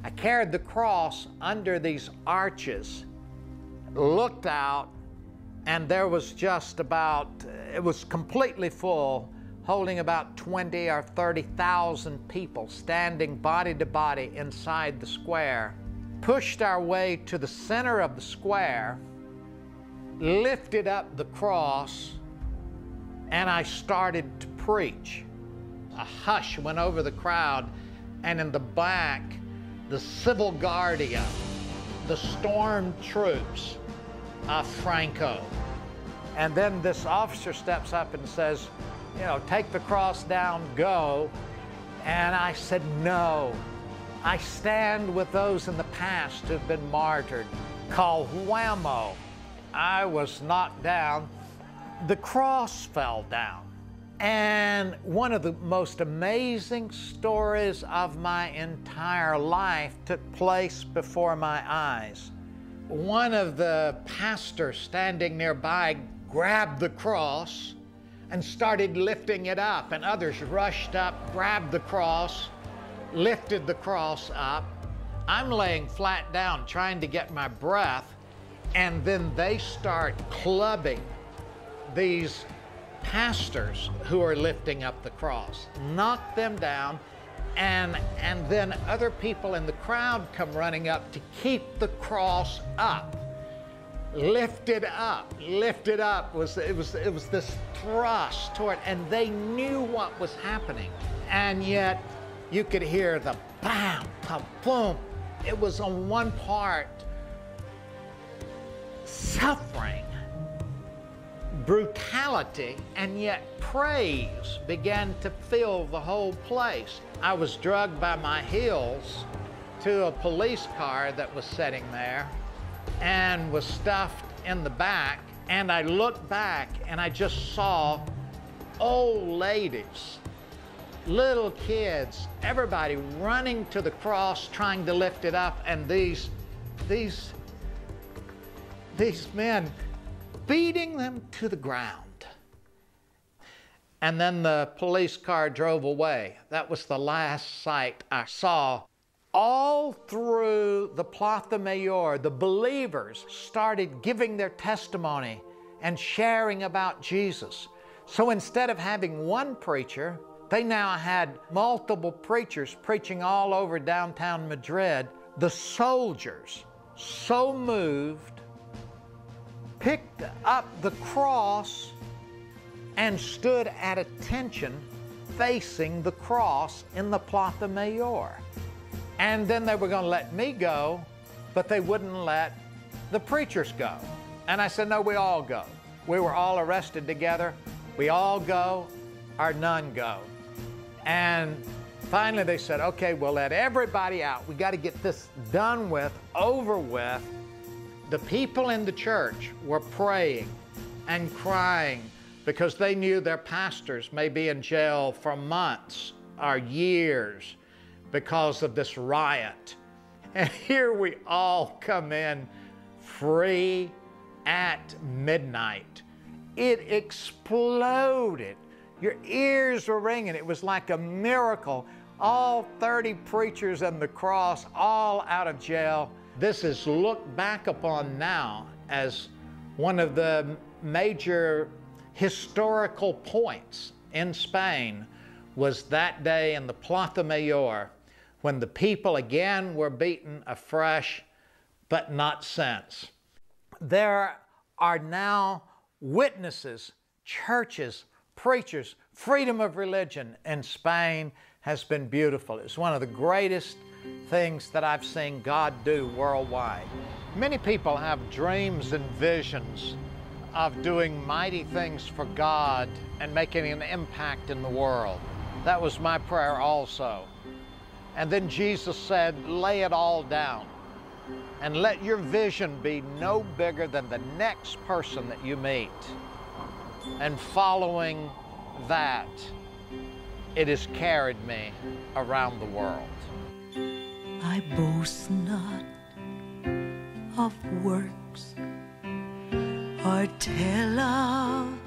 I carried the cross under these arches, looked out, and there was just about, it was completely full, holding about 20 or 30,000 people standing body to body inside the square. Pushed our way to the center of the square, lifted up the cross, and I started to preach. A hush went over the crowd, and in the back, the civil guardia, the storm troops of Franco. And then this officer steps up and says, you know, take the cross down, go. And I said, no. I stand with those in the past who've been martyred. Call whammo. I was knocked down. The cross fell down. And one of the most amazing stories of my entire life took place before my eyes. One of the pastors standing nearby grabbed the cross and started lifting it up, and others rushed up, grabbed the cross, lifted the cross up. I'm laying flat down trying to get my breath, and then they start clubbing these pastors who are lifting up the cross, knock them down, and, and then other people in the crowd come running up to keep the cross up. Lifted up, lifted up was it was it was this thrust toward, and they knew what was happening, and yet you could hear the bam, bam, boom. It was on one part suffering brutality and yet praise began to fill the whole place. I was drugged by my heels to a police car that was sitting there and was stuffed in the back. And I looked back and I just saw old ladies, little kids, everybody running to the cross trying to lift it up. And these, these, these men beating them to the ground. And then the police car drove away. That was the last sight I saw. All through the Plaza Mayor, the believers started giving their testimony and sharing about Jesus. So instead of having one preacher, they now had multiple preachers preaching all over downtown Madrid. The soldiers, so moved, picked up the cross and stood at attention facing the cross in the Plaza Mayor. And then they were going to let me go, but they wouldn't let the preachers go. And I said, no, we all go. We were all arrested together. We all go, or none go. And finally they said, okay, we'll let everybody out. We got to get this done with, over with. The people in the church were praying and crying because they knew their pastors may be in jail for months or years because of this riot. And *laughs* here we all come in free at midnight. It exploded. Your ears were ringing. It was like a miracle. All 30 preachers and the cross, all out of jail. This is looked back upon now as one of the major historical points in Spain was that day in the Plaza Mayor when the people again were beaten afresh, but not since. There are now witnesses, churches, preachers, freedom of religion in Spain has been beautiful. It's one of the greatest things that I've seen God do worldwide. Many people have dreams and visions of doing mighty things for God and making an impact in the world. That was my prayer also. And then Jesus said, lay it all down and let your vision be no bigger than the next person that you meet. And following that, it has carried me around the world. I boast not of works or tell of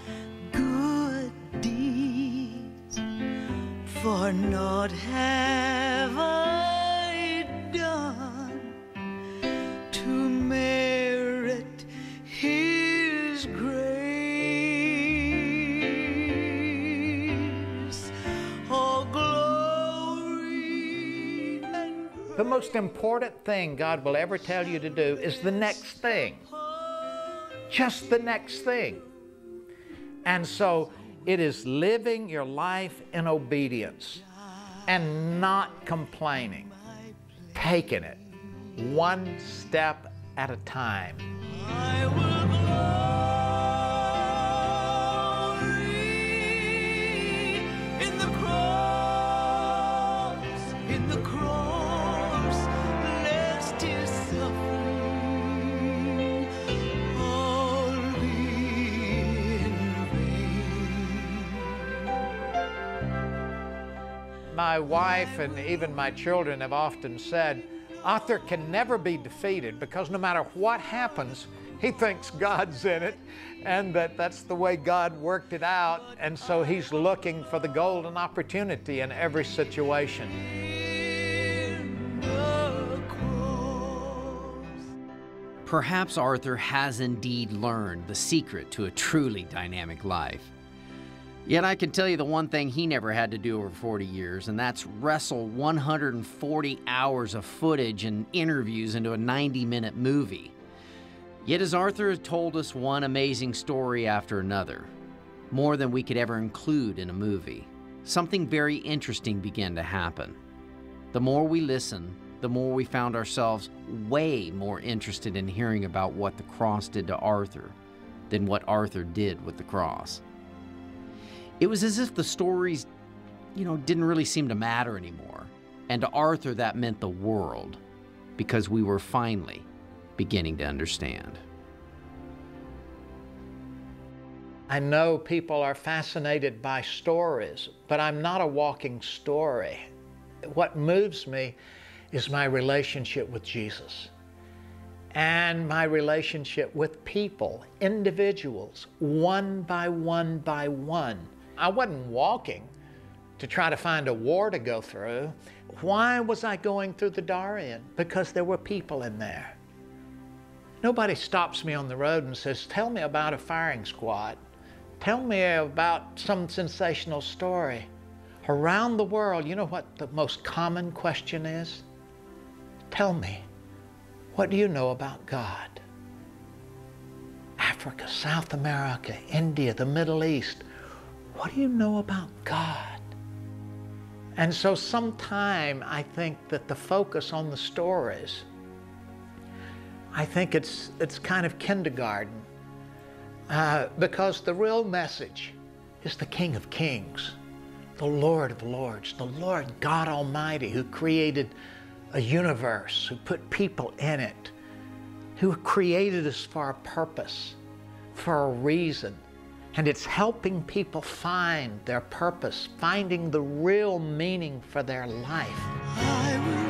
good deeds, for not have I done to merit His grace. Glory The most important thing God will ever tell you to do is the next thing. Just the next thing. And so it is living your life in obedience and not complaining, taking it one step at a time. My wife and even my children have often said, Arthur can never be defeated because no matter what happens, he thinks God's in it and that that's the way God worked it out. And so he's looking for the golden opportunity in every situation. Perhaps Arthur has indeed learned the secret to a truly dynamic life. Yet I can tell you the one thing he never had to do over 40 years, and that's wrestle 140 hours of footage and interviews into a 90 minute movie. Yet, as Arthur has told us one amazing story after another, more than we could ever include in a movie, something very interesting began to happen. The more we listened, the more we found ourselves way more interested in hearing about what the cross did to Arthur than what Arthur did with the cross. It was as if the stories, you know, didn't really seem to matter anymore. And to Arthur, that meant the world, because we were finally beginning to understand. I know people are fascinated by stories, but I'm not a walking story. What moves me is my relationship with Jesus and my relationship with people, individuals, one by one by one. I wasn't walking to try to find a war to go through. Why was I going through the Darien? Because there were people in there. Nobody stops me on the road and says, Tell me about a firing squad. Tell me about some sensational story. Around the world, you know what the most common question is? Tell me, what do you know about God? Africa, South America, India, the Middle East. What do you know about God? And so sometime I think that the focus on the stories, I think it's, it's kind of kindergarten uh, because the real message is the King of Kings, the Lord of Lords, the Lord God Almighty who created a universe, who put people in it, who created us for a purpose, for a reason. And it's helping people find their purpose, finding the real meaning for their life.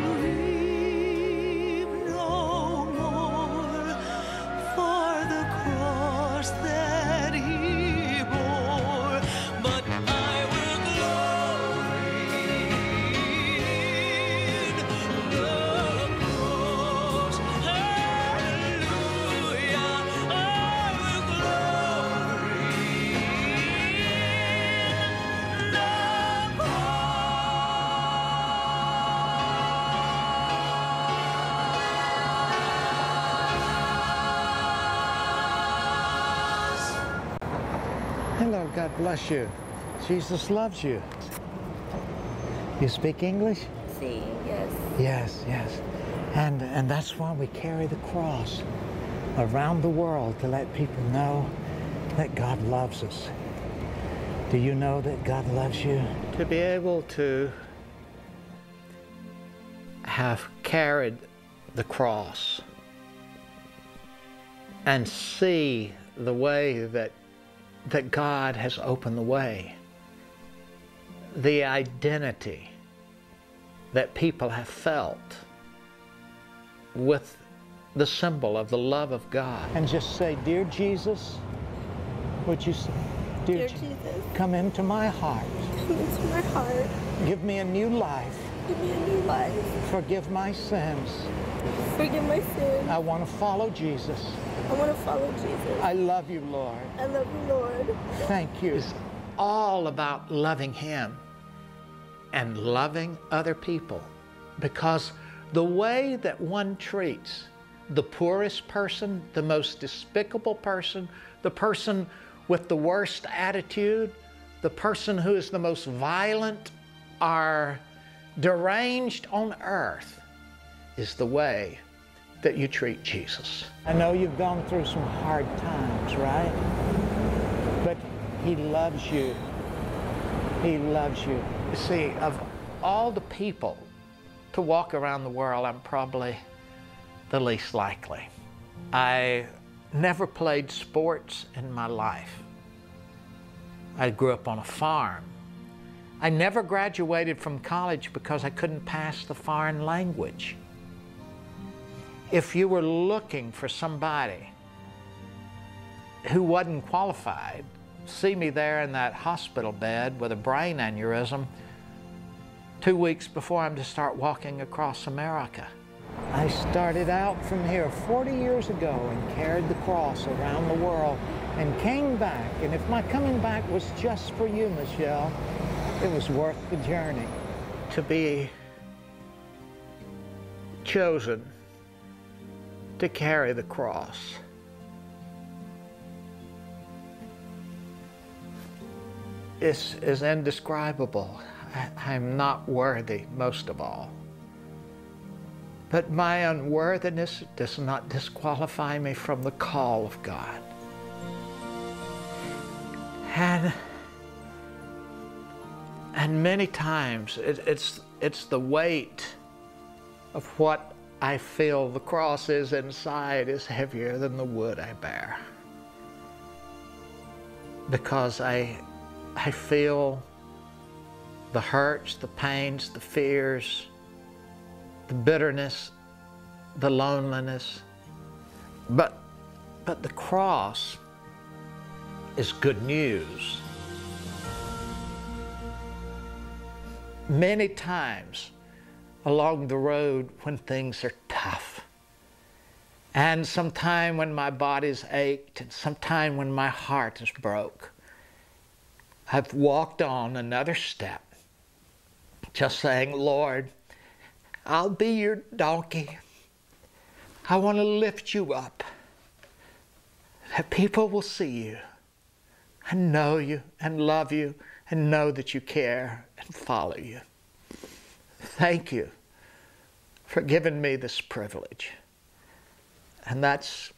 Bless you. Jesus loves you. You speak English? See, yes. Yes, yes. And, and that's why we carry the cross around the world to let people know that God loves us. Do you know that God loves you? To be able to have carried the cross and see the way that, that God has opened the way, the identity that people have felt with the symbol of the love of God. And just say, Dear Jesus, would you say, Dear, Dear Je- Jesus, come into my heart. come into my heart. Give me a new life. Give me a new life. Forgive my sins. Forgive my sins. I want to follow Jesus. I want to follow Jesus. I love you, Lord. I love you, Lord. Thank you. It's all about loving Him and loving other people because the way that one treats the poorest person, the most despicable person, the person with the worst attitude, the person who is the most violent are deranged on earth is the way that you treat Jesus. I know you've gone through some hard times, right? But He loves you. He loves you. You see, of all the people to walk around the world, I'm probably the least likely. I never played sports in my life. I grew up on a farm. I never graduated from college because I couldn't pass the foreign language. If you were looking for somebody who wasn't qualified, see me there in that hospital bed with a brain aneurysm two weeks before I'm to start walking across America. I started out from here 40 years ago and carried the cross around the world and came back. And if my coming back was just for you, Michelle, it was worth the journey. To be chosen to carry the cross. Is, is indescribable. I, I'm not worthy, most of all. But my unworthiness does not disqualify me from the call of God. And, and many times it, it's, it's the weight of what I feel the cross is inside is heavier than the wood I bear. Because I, I feel the hurts, the pains, the fears, the bitterness, the loneliness. But, but the cross is good news. Many times along the road when things are tough, and sometime when my body's ached, and sometime when my heart is broke, I've walked on another step, just saying, Lord, I'll be your donkey. I want to lift you up. That people will see you and know you and love you and know that you care and follow you. Thank you for giving me this privilege. And that's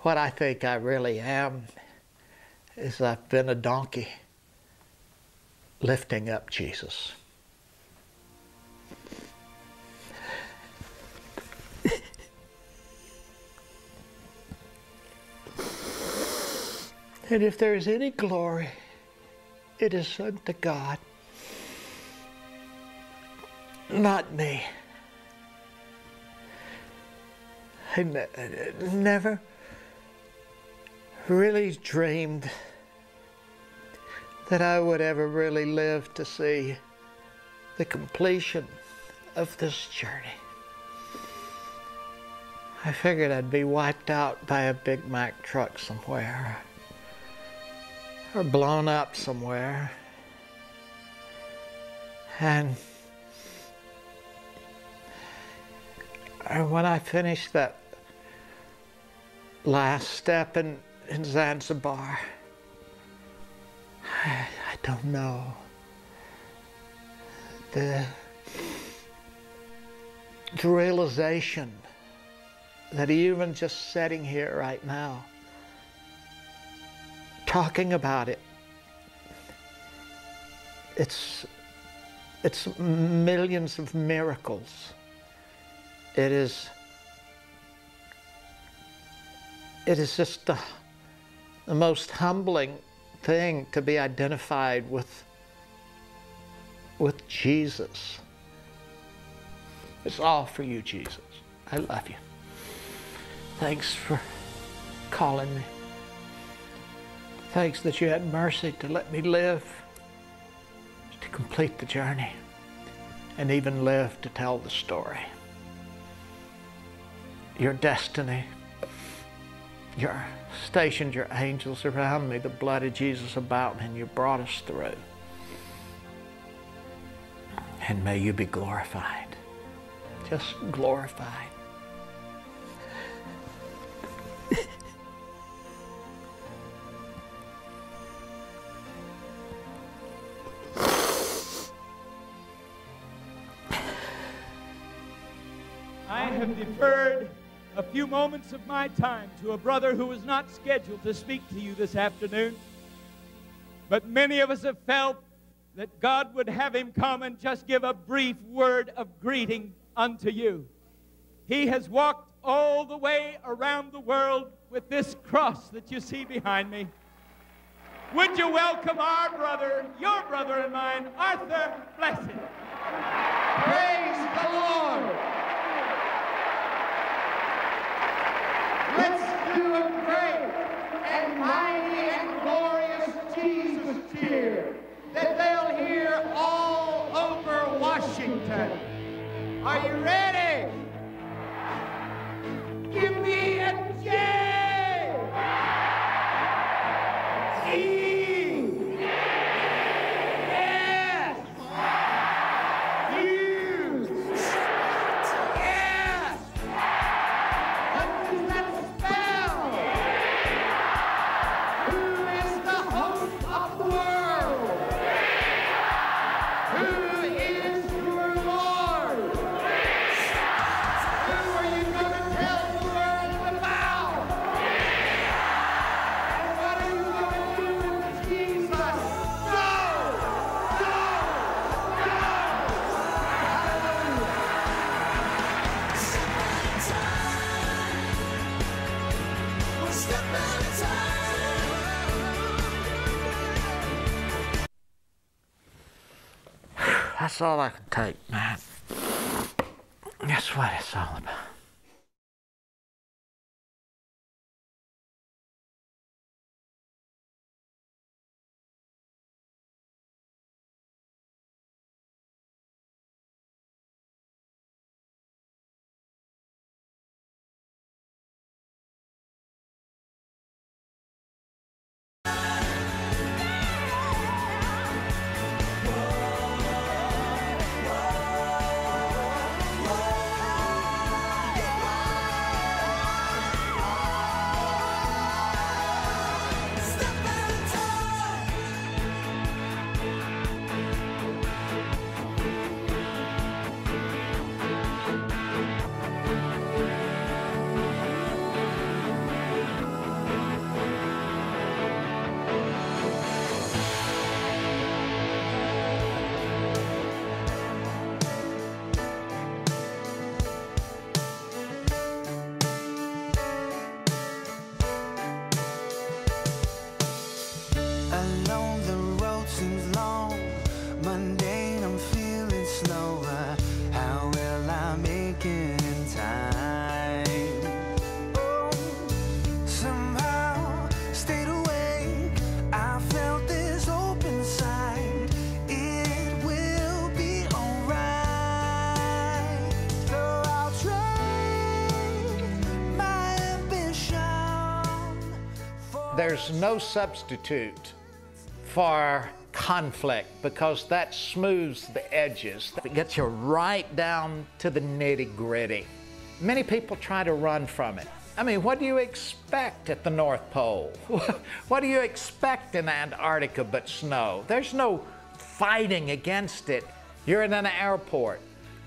what I think I really am, is I've been a donkey lifting up Jesus. And if there is any glory, it is unto God, not me. I ne- never really dreamed that I would ever really live to see the completion of this journey. I figured I'd be wiped out by a Big Mack truck somewhere or blown up somewhere. And, and when I finished that last step in, in Zanzibar, I don't know. The, the realization that even just sitting here right now, talking about it, it's, it's millions of miracles. It is, it is just the, the most humbling thing to be identified with, with Jesus. It's all for you, Jesus. I love you. Thanks for calling me. Thanks that you had mercy to let me live, to complete the journey, and even live to tell the story. Your destiny, your stationed your angels around me, the blood of Jesus about me, and you brought us through. And may you be glorified. Just glorified. Few moments of my time to a brother who was not scheduled to speak to you this afternoon. But many of us have felt that God would have him come and just give a brief word of greeting unto you. He has walked all the way around the world with this cross that you see behind me. Would you welcome our brother, your brother and mine, Arthur Blessitt? Praise the Lord! Let's great and mighty and glorious Jesus cheer that they'll hear all over Washington. Are you ready? Give me a J! All I can take, man. That's what it's all about. There's no substitute for conflict because that smooths the edges. It gets you right down to the nitty gritty. Many people try to run from it. I mean, what do you expect at the North Pole? *laughs* what do you expect in Antarctica but snow? There's no fighting against it. You're in an airport.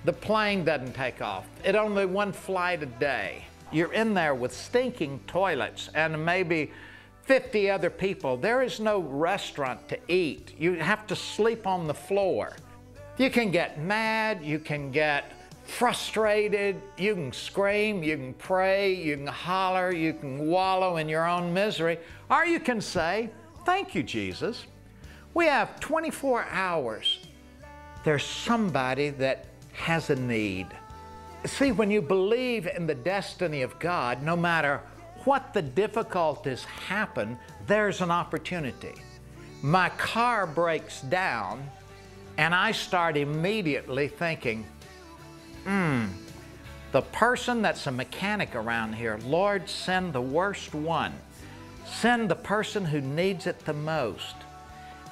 The plane doesn't take off. It only one flight a day. You're in there with stinking toilets and maybe 50 other people. There is no restaurant to eat. You have to sleep on the floor. You can get mad, you can get frustrated, you can scream, you can pray, you can holler, you can wallow in your own misery, or you can say, Thank you, Jesus. We have 24 hours. There's somebody that has a need. See, when you believe in the destiny of God, no matter what the difficulties happen, there's an opportunity. My car breaks down, and I start immediately thinking, hmm, the person that's a mechanic around here, Lord, send the worst one. Send the person who needs it the most.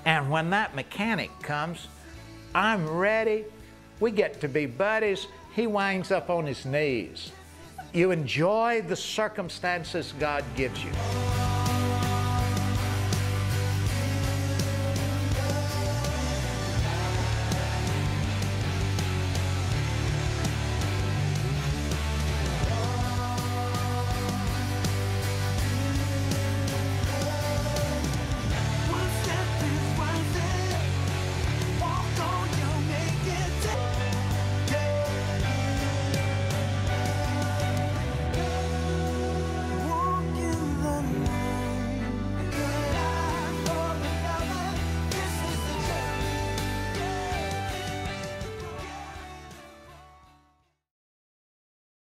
And when that mechanic comes, I'm ready. We get to be buddies. He winds up on his knees. You enjoy the circumstances God gives you.